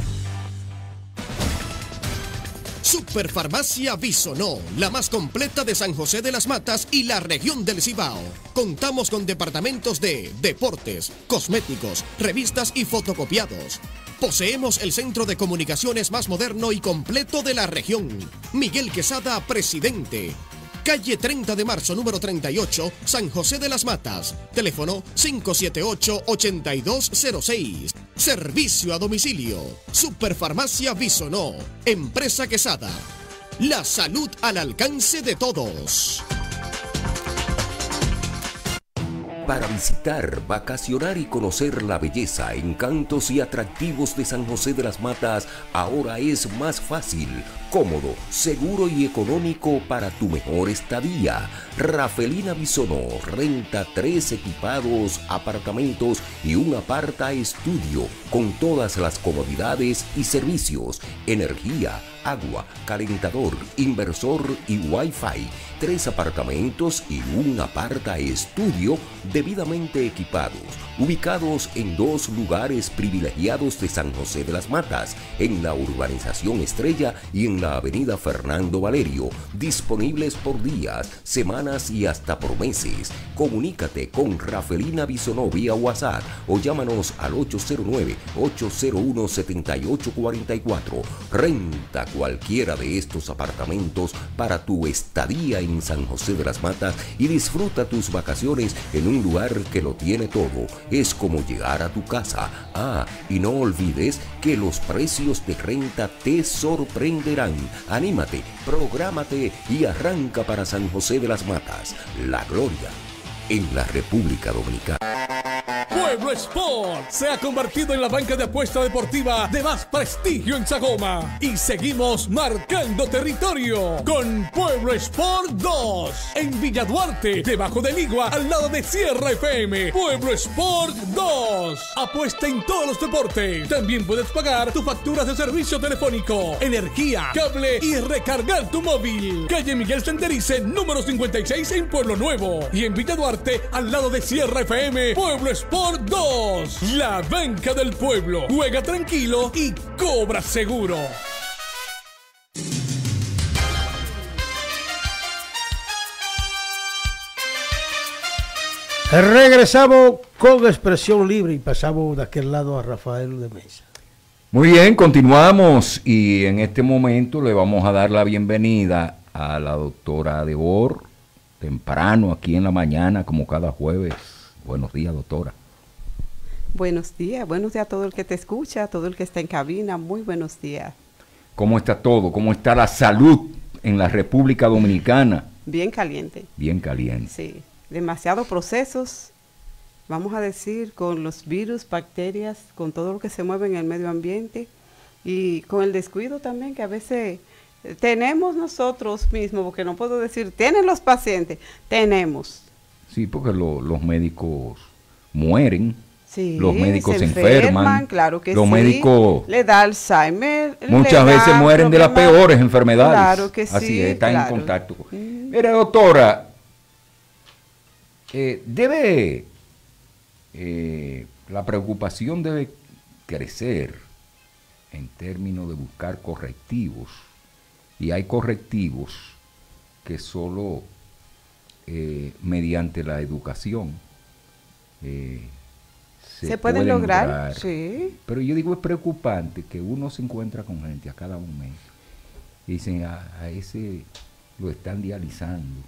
Speaker 12: Superfarmacia Bisonó, la más completa de San José de las Matas y la región del Cibao. Contamos con departamentos de deportes, cosméticos, revistas y fotocopiados. Poseemos el centro de comunicaciones más moderno y completo de la región. Miguel Quesada, presidente. Calle 30 de marzo, número 38, San José de las Matas. Teléfono 578-8206. Servicio a domicilio. Superfarmacia Bisonó. Empresa Quesada. La salud al alcance de todos.
Speaker 7: Para visitar, vacacionar y conocer la belleza, encantos y atractivos de San José de las Matas, ahora es más fácil cómodo, seguro y económico para tu mejor estadía. Rafelina Bisonó renta tres equipados apartamentos y un aparta estudio con todas las comodidades y servicios, energía, agua, calentador, inversor y wifi tres apartamentos y un aparta estudio debidamente equipados, ubicados en dos lugares privilegiados de San José de las Matas, en la urbanización Estrella y en la avenida Fernando Valerio, disponibles por días, semanas y hasta por meses. Comunícate con Rafelina Bisonó vía WhatsApp o llámanos al 809-801-7844. Renta cualquiera de estos apartamentos para tu estadía en San José de las Matas y disfruta tus vacaciones en un lugar que lo tiene todo. Es como llegar a tu casa. Ah, y no olvides que los precios de renta te sorprenderán. Anímate, prográmate y arranca para San José de las Matas. La gloria en la República Dominicana.
Speaker 13: Pueblo Sport se ha convertido en la banca de apuesta deportiva de más prestigio en Sagoma. Y seguimos marcando territorio con Pueblo Sport 2 en Villa Duarte, debajo de Ligua, al lado de Sierra FM. Pueblo Sport 2. Apuesta en todos los deportes. También puedes pagar tus facturas de servicio telefónico, energía, cable y recargar tu móvil. Calle Miguel Senderice, número 56 en Pueblo Nuevo. Y en Villa Duarte, al lado de Sierra FM, Pueblo Sport 2. La banca del pueblo. Juega tranquilo y cobra seguro.
Speaker 3: Regresamos con expresión libre y pasamos de aquel lado a Rafael de Mesa.
Speaker 4: Muy bien, continuamos y en este momento le vamos a dar la bienvenida a la doctora Debor, temprano aquí en la mañana, como cada jueves. Buenos días, doctora.
Speaker 14: Buenos días, buenos días a todo el que te escucha, a todo el que está en cabina, muy buenos días.
Speaker 4: ¿Cómo está todo? ¿Cómo está la salud en la República Dominicana?
Speaker 14: Bien caliente.
Speaker 4: Bien caliente.
Speaker 14: Sí, demasiados procesos, vamos a decir, con los virus, bacterias, con todo lo que se mueve en el medio ambiente y con el descuido también que a veces tenemos nosotros mismos, porque no puedo decir, tienen los pacientes, tenemos.
Speaker 4: Sí, porque lo, los médicos mueren los médicos se enferman,
Speaker 14: claro que
Speaker 4: los
Speaker 14: sí.
Speaker 4: médicos
Speaker 14: le da Alzheimer,
Speaker 4: muchas
Speaker 14: le
Speaker 4: veces mueren de las peores enfermedades.
Speaker 14: Claro que sí,
Speaker 4: Así es, están
Speaker 14: claro.
Speaker 4: en contacto. Mira, doctora, eh, debe eh, la preocupación debe crecer en términos de buscar correctivos y hay correctivos que solo eh, mediante la educación eh,
Speaker 14: Se pueden lograr,
Speaker 4: sí.
Speaker 14: sí.
Speaker 4: Pero yo digo, es preocupante que uno se encuentra con gente a cada momento y dicen, a, a ese lo están dializando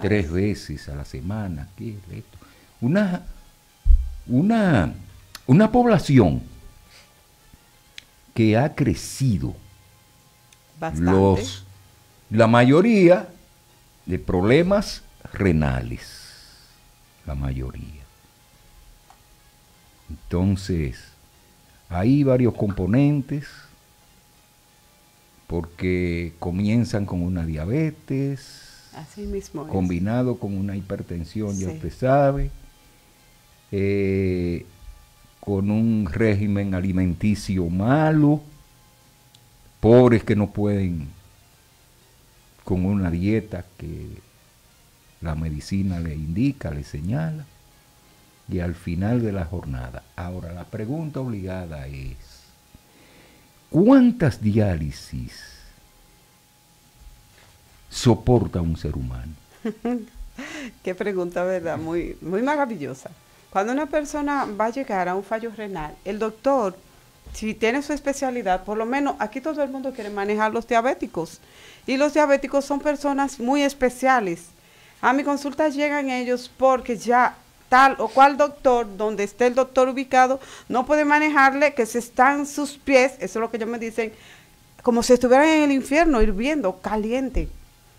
Speaker 4: tres veces a la semana. ¿Qué es esto? Una, una, una población que ha crecido
Speaker 14: Bastante.
Speaker 4: los, la mayoría de problemas renales, la mayoría. Entonces, hay varios componentes porque comienzan con una diabetes,
Speaker 14: Así mismo es.
Speaker 4: combinado con una hipertensión, ya usted sabe, eh, con un régimen alimenticio malo, pobres que no pueden con una dieta que la medicina le indica, le señala, y al final de la jornada. Ahora, la pregunta obligada es, ¿cuántas diálisis soporta un ser humano?
Speaker 14: Qué pregunta, ¿verdad? Muy, muy maravillosa. Cuando una persona va a llegar a un fallo renal, el doctor, si tiene su especialidad, por lo menos aquí todo el mundo quiere manejar los diabéticos. Y los diabéticos son personas muy especiales. A mi consulta llegan ellos porque ya tal o cual doctor, donde esté el doctor ubicado, no puede manejarle, que se están sus pies, eso es lo que ellos me dicen, como si estuvieran en el infierno, hirviendo, caliente.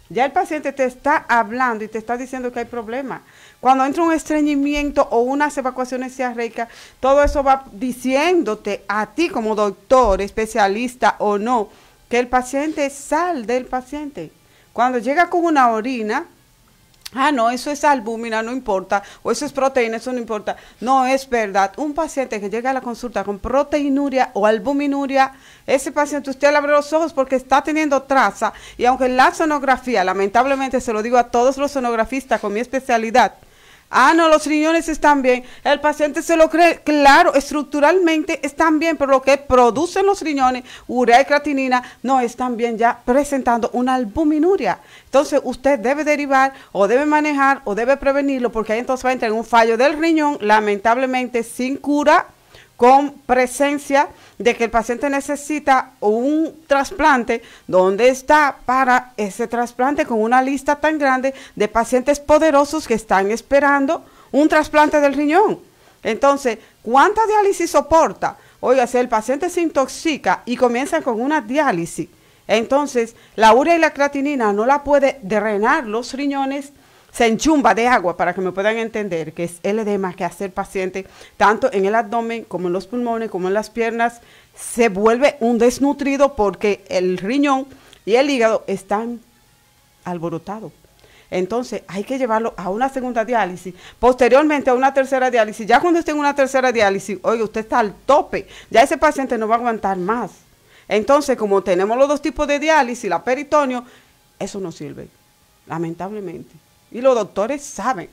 Speaker 14: Ya el paciente te está hablando y te está diciendo que hay problemas. Cuando entra un estreñimiento o unas evacuaciones diarreicas, todo eso va diciéndote a ti como doctor, especialista o no, que el paciente sal del paciente. Cuando llega con una orina, Ah, no, eso es albúmina, no importa, o eso es proteína, eso no importa. No es verdad. Un paciente que llega a la consulta con proteinuria o albuminuria, ese paciente usted le abre los ojos porque está teniendo traza y aunque la sonografía, lamentablemente se lo digo a todos los sonografistas con mi especialidad, Ah, no, los riñones están bien. El paciente se lo cree. Claro, estructuralmente están bien, pero lo que producen los riñones, urea y creatinina, no están bien ya presentando una albuminuria. Entonces, usted debe derivar o debe manejar o debe prevenirlo porque ahí entonces va a entrar en un fallo del riñón, lamentablemente sin cura con presencia de que el paciente necesita un trasplante, ¿dónde está para ese trasplante con una lista tan grande de pacientes poderosos que están esperando un trasplante del riñón? Entonces, ¿cuánta diálisis soporta? Oiga, si el paciente se intoxica y comienza con una diálisis, entonces la urea y la creatinina no la puede drenar los riñones se enchumba de agua para que me puedan entender que es el edema que hace el paciente tanto en el abdomen como en los pulmones como en las piernas se vuelve un desnutrido porque el riñón y el hígado están alborotados. Entonces hay que llevarlo a una segunda diálisis, posteriormente a una tercera diálisis. Ya cuando esté en una tercera diálisis, oye, usted está al tope, ya ese paciente no va a aguantar más. Entonces, como tenemos los dos tipos de diálisis, la peritoneo, eso no sirve, lamentablemente. Y los doctores saben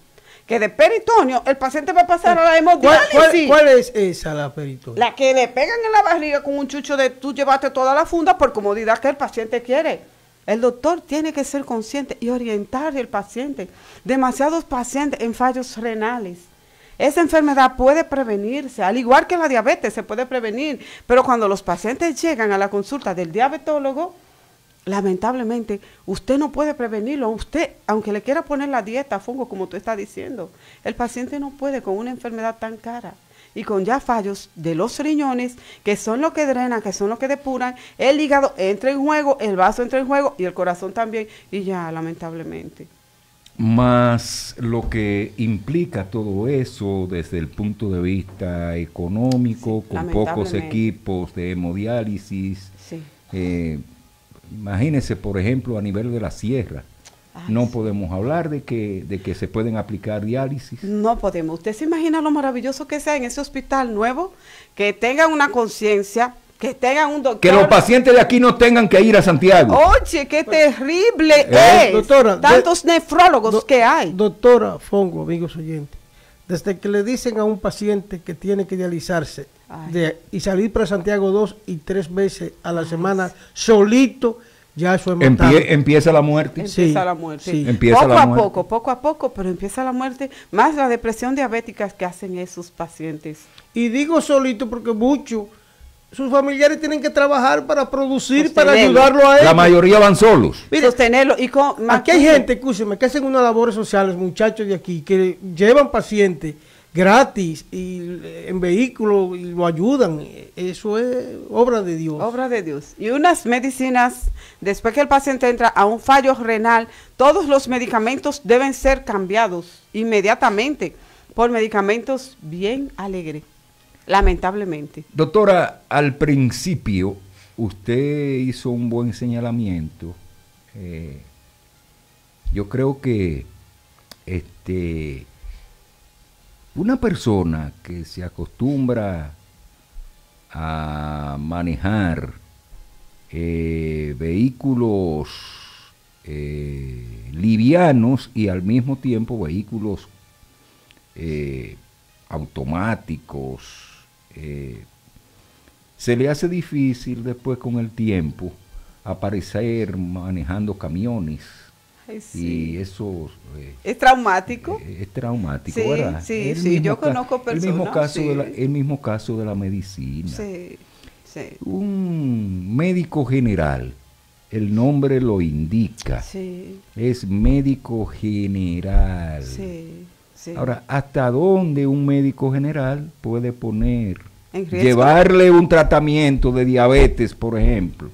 Speaker 14: que de peritoneo el paciente va a pasar a la hemodiálisis.
Speaker 3: ¿Cuál, es esa, la peritoneo?
Speaker 14: La que le pegan en la barriga con un chucho de tú llevaste toda la funda por comodidad que el paciente quiere. El doctor tiene que ser consciente y orientar al paciente. Demasiados pacientes en fallos renales. Esa enfermedad puede prevenirse, al igual que la diabetes se puede prevenir, pero cuando los pacientes llegan a la consulta del diabetólogo, lamentablemente, usted no puede prevenirlo. Usted, aunque le quiera poner la dieta fungo, como tú estás diciendo, el paciente no puede con una enfermedad tan cara y con ya fallos de los riñones, que son los que drenan, que son los que depuran, el hígado entra en juego, el vaso entra en juego y el corazón también, y ya, lamentablemente.
Speaker 4: Más lo que implica todo eso desde el punto de vista económico, con pocos equipos de hemodiálisis. Sí. Eh, Imagínense, por ejemplo, a nivel de la sierra. no podemos hablar de que, de que se pueden aplicar diálisis.
Speaker 14: No podemos. ¿Usted se imagina lo maravilloso que sea en ese hospital nuevo? Que tengan una conciencia, que tengan un doctor.
Speaker 4: Que los pacientes de aquí no tengan que ir a Santiago.
Speaker 14: Oye, qué terrible ¿Eh? es. Doctora, Tantos nefrólogos que hay.
Speaker 3: Doctora Fongo, amigos oyentes, desde que le dicen a un paciente que tiene que dializarse y salir para Santiago dos y tres veces a la semana solito, ya eso es
Speaker 4: empieza la muerte.
Speaker 14: Empieza la muerte. poco a poco, poco a poco, pero empieza la muerte, más la depresión diabética que hacen esos pacientes.
Speaker 3: Y digo solito porque muchos, sus familiares tienen que trabajar para producir, para ayudarlo a él.
Speaker 4: La mayoría van solos.
Speaker 14: Sostenerlo. Y con,
Speaker 3: aquí hay gente, escúcheme, que hacen unas labores sociales, muchachos de aquí, que llevan pacientes gratis y eh, en vehículo y lo ayudan. Eso es obra de Dios.
Speaker 14: Obra de Dios. Y unas medicinas, después que el paciente entra a un fallo renal, todos los medicamentos deben ser cambiados inmediatamente por medicamentos bien alegres, lamentablemente.
Speaker 4: Doctora, al principio usted hizo un buen señalamiento. Eh, yo creo que este una persona que se acostumbra a manejar eh, vehículos eh, livianos y al mismo tiempo vehículos eh, se le hace difícil después con el tiempo aparecer manejando camiones y eso...
Speaker 14: Eh, ¿Es traumático?
Speaker 4: Eh, es, traumático,
Speaker 14: sí,
Speaker 4: ¿verdad?
Speaker 14: Sí, sí, yo conozco personas.
Speaker 4: El mismo, caso de la, el mismo caso de la medicina. Sí, sí. Un médico general, el nombre lo indica. Sí. Es médico general. Sí, sí. Ahora, ¿hasta dónde un médico general puede poner, llevarle un tratamiento de diabetes, por ejemplo,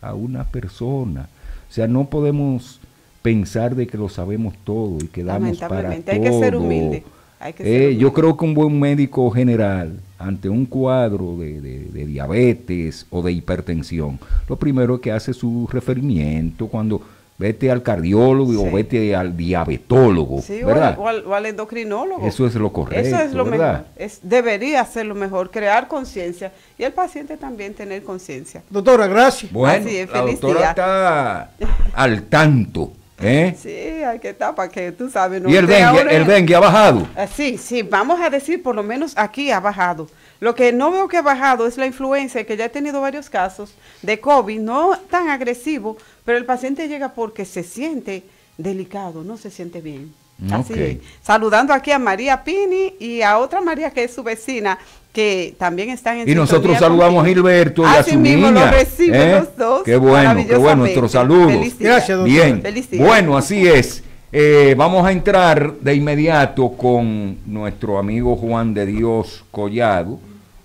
Speaker 4: a una persona? O sea, no podemos pensar de que lo sabemos todo y que damos para
Speaker 14: Lamentablemente, hay que ser
Speaker 4: todo.
Speaker 14: humilde. Hay que ser
Speaker 4: Eh, yo creo que un buen médico general, ante un cuadro de, de- de diabetes o de hipertensión, lo primero que hace es su referimiento cuando vete al cardiólogo
Speaker 14: Sí.
Speaker 4: o vete al diabetólogo,
Speaker 14: Sí, o
Speaker 4: ¿verdad?
Speaker 14: al, o al- o al endocrinólogo.
Speaker 4: Eso es lo correcto,
Speaker 14: Eso es lo
Speaker 4: ¿verdad?
Speaker 14: mejor. Es, debería ser lo mejor, crear conciencia y el paciente también tener conciencia.
Speaker 3: Doctora, gracias.
Speaker 4: Bueno,
Speaker 14: Así es,
Speaker 4: la
Speaker 14: feliz
Speaker 4: doctora
Speaker 14: día.
Speaker 4: está al tanto, ¿eh?
Speaker 14: Sí, hay que estar para que tú sabes. ¿no?
Speaker 4: Y el dengue, el dengue ha bajado.
Speaker 14: Ah, Sí, sí, vamos a decir, por lo menos aquí ha bajado. Lo que no veo que ha bajado es la influencia, que ya he tenido varios casos de COVID, no tan agresivo, pero el paciente llega porque se siente delicado, no se siente bien. Así
Speaker 4: Ok.
Speaker 14: es. Saludando aquí a María Pini y a otra María que es su vecina, que también están en
Speaker 4: Y nosotros saludamos a. Gilberto y a
Speaker 14: Así
Speaker 4: su
Speaker 14: mismo
Speaker 4: niña.
Speaker 14: lo
Speaker 4: ¿eh?
Speaker 14: los dos.
Speaker 4: Qué bueno, qué bueno, nuestros saludos.
Speaker 3: Gracias, doctora.
Speaker 4: Bien, bueno, así es. Eh, vamos a entrar de inmediato con nuestro amigo Juan de Dios Collado.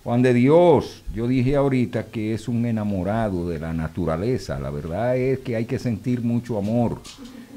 Speaker 4: Juan de Dios, yo dije ahorita que es un enamorado de la naturaleza. La verdad es que hay que sentir mucho amor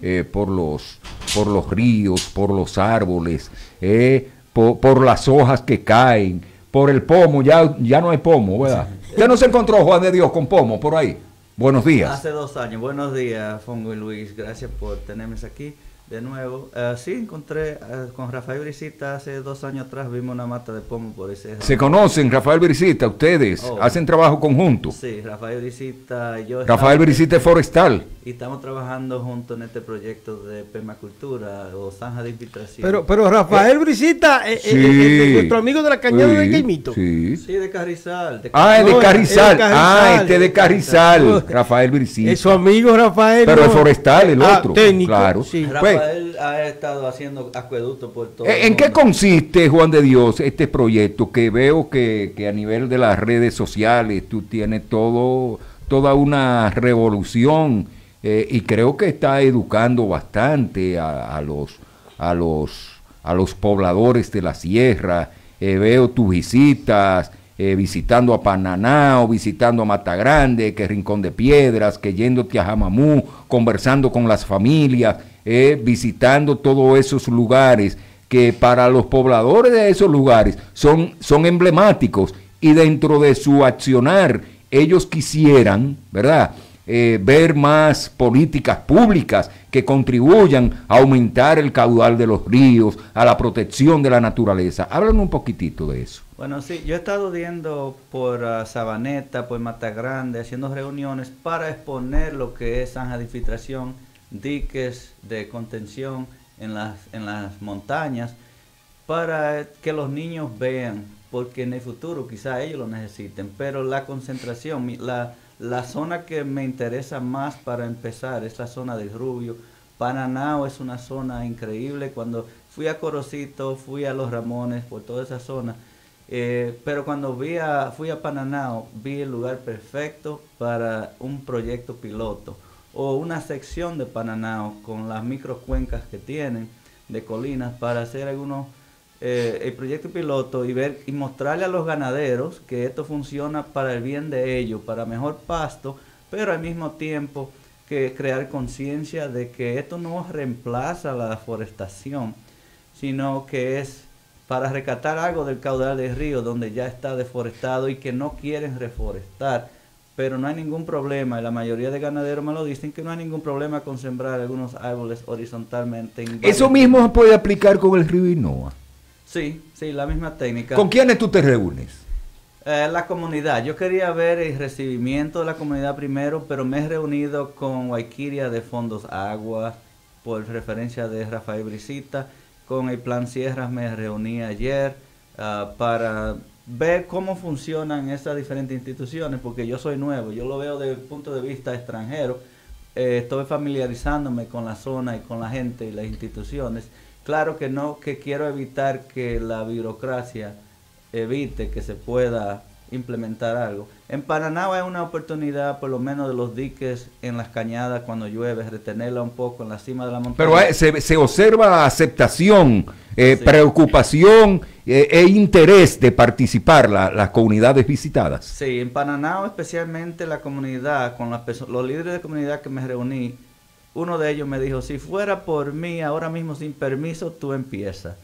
Speaker 4: eh, por, los, por los ríos, por los árboles, eh, po- por, las hojas que caen, por el pomo. Ya, ya no hay pomo, ¿verdad? ¿Usted no se encontró, Juan de Dios, con pomo por ahí? Buenos días.
Speaker 15: Hace dos años. Buenos días, Fongo y Luis. Gracias por tenerme aquí de nuevo. Eh, sí, encontré eh, con Rafael Brisita hace dos años atrás. Vimos una mata de pomo por ese.
Speaker 4: Se conocen, Rafael Brisita, ustedes
Speaker 15: Oh.
Speaker 4: hacen trabajo conjunto.
Speaker 15: Sí, Rafael Brisita y yo.
Speaker 4: Rafael Brisita es forestal.
Speaker 15: Y estamos trabajando juntos en este proyecto de permacultura o zanja de infiltración.
Speaker 3: Pero, pero Rafael Brisita, eh, eh,
Speaker 4: Sí.
Speaker 3: eh, eh, nuestro amigo de la cañada de
Speaker 4: Sí,
Speaker 3: Caimito.
Speaker 4: Sí.
Speaker 15: Sí, de Carrizal. de
Speaker 4: Ah, es de
Speaker 3: No,
Speaker 4: Carrizal.
Speaker 3: es de
Speaker 4: Ah, este de Carrizal. Rafael Brisita.
Speaker 3: Es su amigo Rafael.
Speaker 4: Pero
Speaker 3: no.
Speaker 4: es forestal el
Speaker 3: Ah,
Speaker 4: otro.
Speaker 3: técnico,
Speaker 4: Claro.
Speaker 3: sí.
Speaker 4: Pues,
Speaker 15: Rafael ha estado haciendo acueducto por todo.
Speaker 4: ¿En qué consiste, Juan de Dios, este proyecto? Que veo que, que a nivel de las redes sociales tú tienes todo, toda una revolución eh, y creo que está educando bastante a, a los, a, los, a los pobladores de la sierra. Eh, veo tus visitas, eh, visitando a Pananao, visitando a Matagrande, que Rincón de Piedras, que yéndote a Jamamú, conversando con las familias, eh, visitando todos esos lugares que para los pobladores de esos lugares son, son emblemáticos y dentro de su accionar ellos quisieran, ¿verdad? Eh, ver más políticas públicas que contribuyan a aumentar el caudal de los ríos, a la protección de la naturaleza. Háblanos un poquitito de eso.
Speaker 15: Bueno, sí, yo he estado viendo por ah, Sabaneta, por Matagrande, haciendo reuniones para exponer lo que es zanja de infiltración, diques de contención en las, en las montañas, para que los niños vean, porque en el futuro quizá ellos lo necesiten, pero la concentración, la, la zona que me interesa más para empezar es la zona del Rubio. Pananao es una zona increíble. Cuando fui a Corocito, fui a Los Ramones, por toda esa zona, eh, pero cuando vi a, fui a Pananao, vi el lugar perfecto para un proyecto piloto o una sección de Pananao con las microcuencas que tienen de colinas para hacer algunos eh, el proyecto piloto y ver y mostrarle a los ganaderos que esto funciona para el bien de ellos, para mejor pasto, pero al mismo tiempo que crear conciencia de que esto no reemplaza la deforestación, sino que es para rescatar algo del caudal del río donde ya está deforestado y que no quieren reforestar. Pero no hay ningún problema, y la mayoría de ganaderos me lo dicen, que no hay ningún problema con sembrar algunos árboles horizontalmente. en
Speaker 4: Eso mismo se puede aplicar con el río Inoa.
Speaker 15: Sí, sí, la misma técnica.
Speaker 4: ¿Con quiénes tú te reúnes?
Speaker 15: Eh, la comunidad. Yo quería ver el recibimiento de la comunidad primero, pero me he reunido con Waikiria de Fondos Agua, por referencia de Rafael Brisita. Con el Plan Sierras me reuní ayer ah, para ver cómo funcionan esas diferentes instituciones, porque yo soy nuevo, yo lo veo desde el punto de vista extranjero. Eh, estoy familiarizándome con la zona y con la gente y las instituciones. Claro que no, que quiero evitar que la burocracia evite que se pueda implementar algo. En Paraná hay una oportunidad, por lo menos de los diques en las cañadas cuando llueve, retenerla un poco en la cima de la montaña.
Speaker 4: Pero se, se observa aceptación, eh,
Speaker 15: Sí.
Speaker 4: preocupación eh, e interés de participar la- las comunidades visitadas.
Speaker 15: Sí, en Pananao especialmente la comunidad, con las los líderes de comunidad que me reuní, uno de ellos me dijo, si fuera por mí, ahora mismo sin permiso, tú empiezas.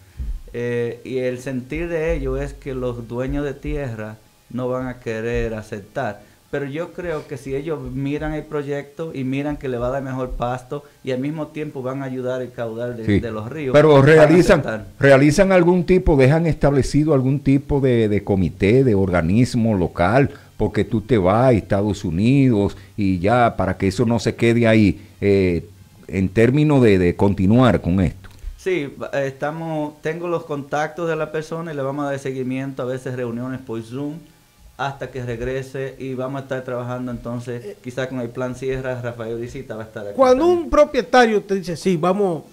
Speaker 15: Eh, y el sentir de ellos es que los dueños de tierra no van a querer aceptar. Pero yo creo que si ellos miran el proyecto y miran que le va a dar mejor pasto y al mismo tiempo van a ayudar el caudal de,
Speaker 4: Sí.
Speaker 15: de los ríos.
Speaker 4: Pero realizan, realizan algún tipo, dejan establecido algún tipo de, de comité, de organismo local, porque tú te vas a Estados Unidos y ya para que eso no se quede ahí, eh, en términos de, de continuar con esto.
Speaker 15: Sí, estamos, tengo los contactos de la persona y le vamos a dar seguimiento, a veces reuniones por Zoom, hasta que regrese y vamos a estar trabajando entonces, quizá con el plan Sierra, Rafael Visita va a estar aquí.
Speaker 3: Cuando un propietario te dice, sí, vamos,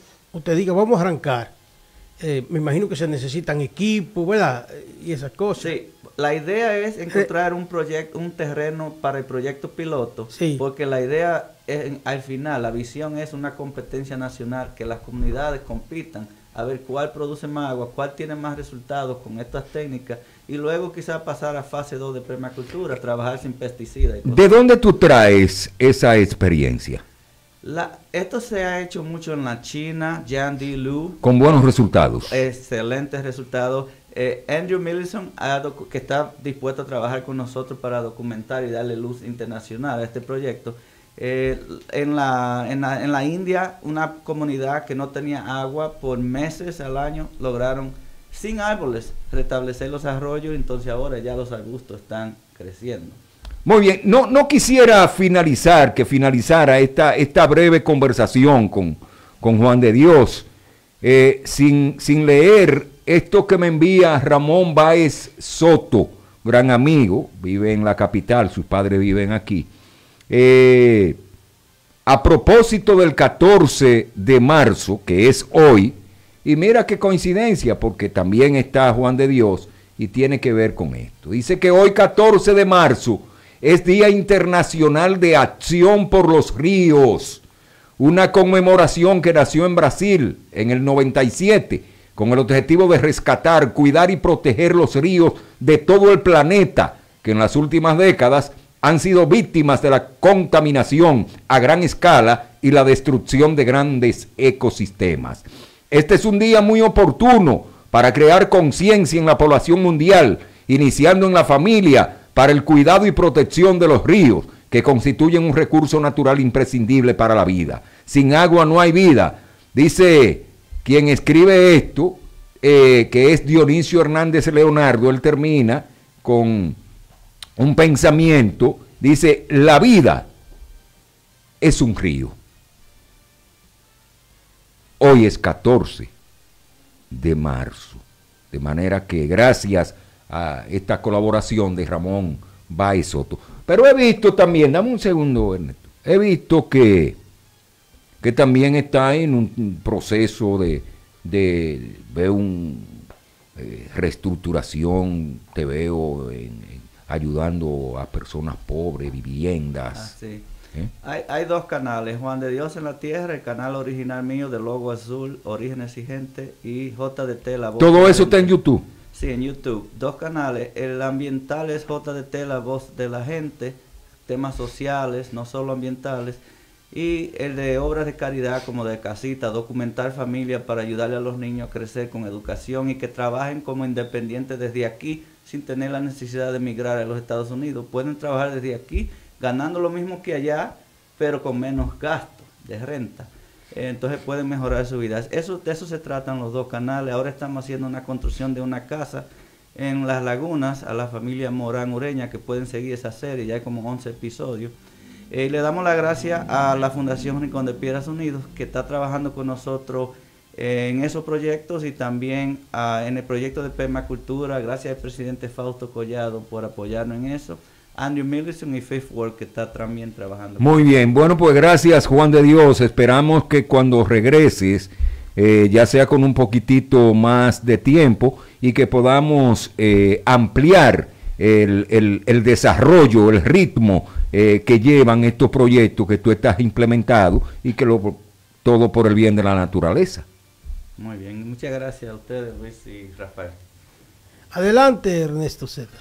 Speaker 3: te diga, vamos a arrancar, eh, me imagino que se necesitan equipos, ¿verdad? Y esas cosas.
Speaker 15: Sí, la idea es encontrar un proyecto, un terreno para el proyecto piloto, porque la idea es, al final, la visión es una competencia nacional, que las comunidades compitan a ver cuál produce más agua, cuál tiene más resultados con estas técnicas y luego quizás pasar a fase 2 de permacultura, trabajar sin pesticidas.
Speaker 4: ¿De dónde tú traes esa experiencia?
Speaker 15: La- esto se ha hecho mucho en la China, Jan Lu,
Speaker 4: Con buenos resultados.
Speaker 15: excelentes resultados. Eh, Andrew Millison, que está dispuesto a trabajar con nosotros para documentar y darle luz internacional a este proyecto. Eh, en, la, en, la, en la India, una comunidad que no tenía agua por meses al año lograron, sin árboles, restablecer los arroyos. Entonces ahora ya los arbustos están creciendo.
Speaker 4: Muy bien, no, no quisiera finalizar, que finalizara esta, esta breve conversación con, con Juan de Dios, eh, sin, sin leer esto que me envía Ramón Báez Soto, gran amigo, vive en la capital, sus padres viven aquí. Eh, a propósito del 14 de marzo, que es hoy, y mira qué coincidencia, porque también está Juan de Dios y tiene que ver con esto. Dice que hoy 14 de marzo es Día Internacional de Acción por los Ríos, una conmemoración que nació en Brasil en el 97 con el objetivo de rescatar, cuidar y proteger los ríos de todo el planeta que en las últimas décadas han sido víctimas de la contaminación a gran escala y la destrucción de grandes ecosistemas. Este es un día muy oportuno para crear conciencia en la población mundial, iniciando en la familia para el cuidado y protección de los ríos, que constituyen un recurso natural imprescindible para la vida. Sin agua no hay vida. Dice quien escribe esto, eh, que es Dionisio Hernández Leonardo, él termina con un pensamiento, dice, la vida es un río. Hoy es 14 de marzo. De manera que gracias a esta colaboración de Ramón Baez Soto. Pero he visto también, dame un segundo, Ernesto, he visto que, que también está en un proceso de, de un eh, reestructuración, te veo en- ayudando a personas pobres, viviendas.
Speaker 15: Ah, sí.
Speaker 4: ¿eh?
Speaker 15: Hay, hay dos canales, Juan de Dios en la Tierra, el canal original mío de Logo Azul, Orígenes y Gente, y JDT La Voz.
Speaker 4: Todo eso está en. YouTube.
Speaker 15: Sí, en YouTube. Dos canales. El ambiental es JDT La Voz de la Gente, temas sociales, no solo ambientales. Y el de obras de caridad como de casita, documentar familia para ayudarle a los niños a crecer con educación y que trabajen como independientes desde aquí sin tener la necesidad de emigrar a los Estados Unidos. Pueden trabajar desde aquí ganando lo mismo que allá, pero con menos gasto de renta. Eh, Entonces pueden mejorar su vida. Eso, de eso se tratan los dos canales. Ahora estamos haciendo una construcción de una casa en las lagunas a la familia Morán Ureña que pueden seguir esa serie. Ya hay como 11 episodios. Eh, le damos la gracia a la Fundación Rincón de Piedras Unidos que está trabajando con nosotros en esos proyectos y también ah, en el proyecto de permacultura. Gracias al presidente Fausto Collado por apoyarnos en eso. Andrew Millison y Fifth World que está también trabajando.
Speaker 4: Muy bien, bueno, pues gracias Juan de Dios. Esperamos que cuando regreses, eh, ya sea con un poquitito más de tiempo y que podamos eh, ampliar el, el- el desarrollo, el ritmo eh, que llevan estos proyectos que tú estás implementando y que lo, todo por el bien de la naturaleza.
Speaker 15: Muy bien, muchas gracias a ustedes, Luis y Rafael.
Speaker 3: Adelante, Ernesto Zeta.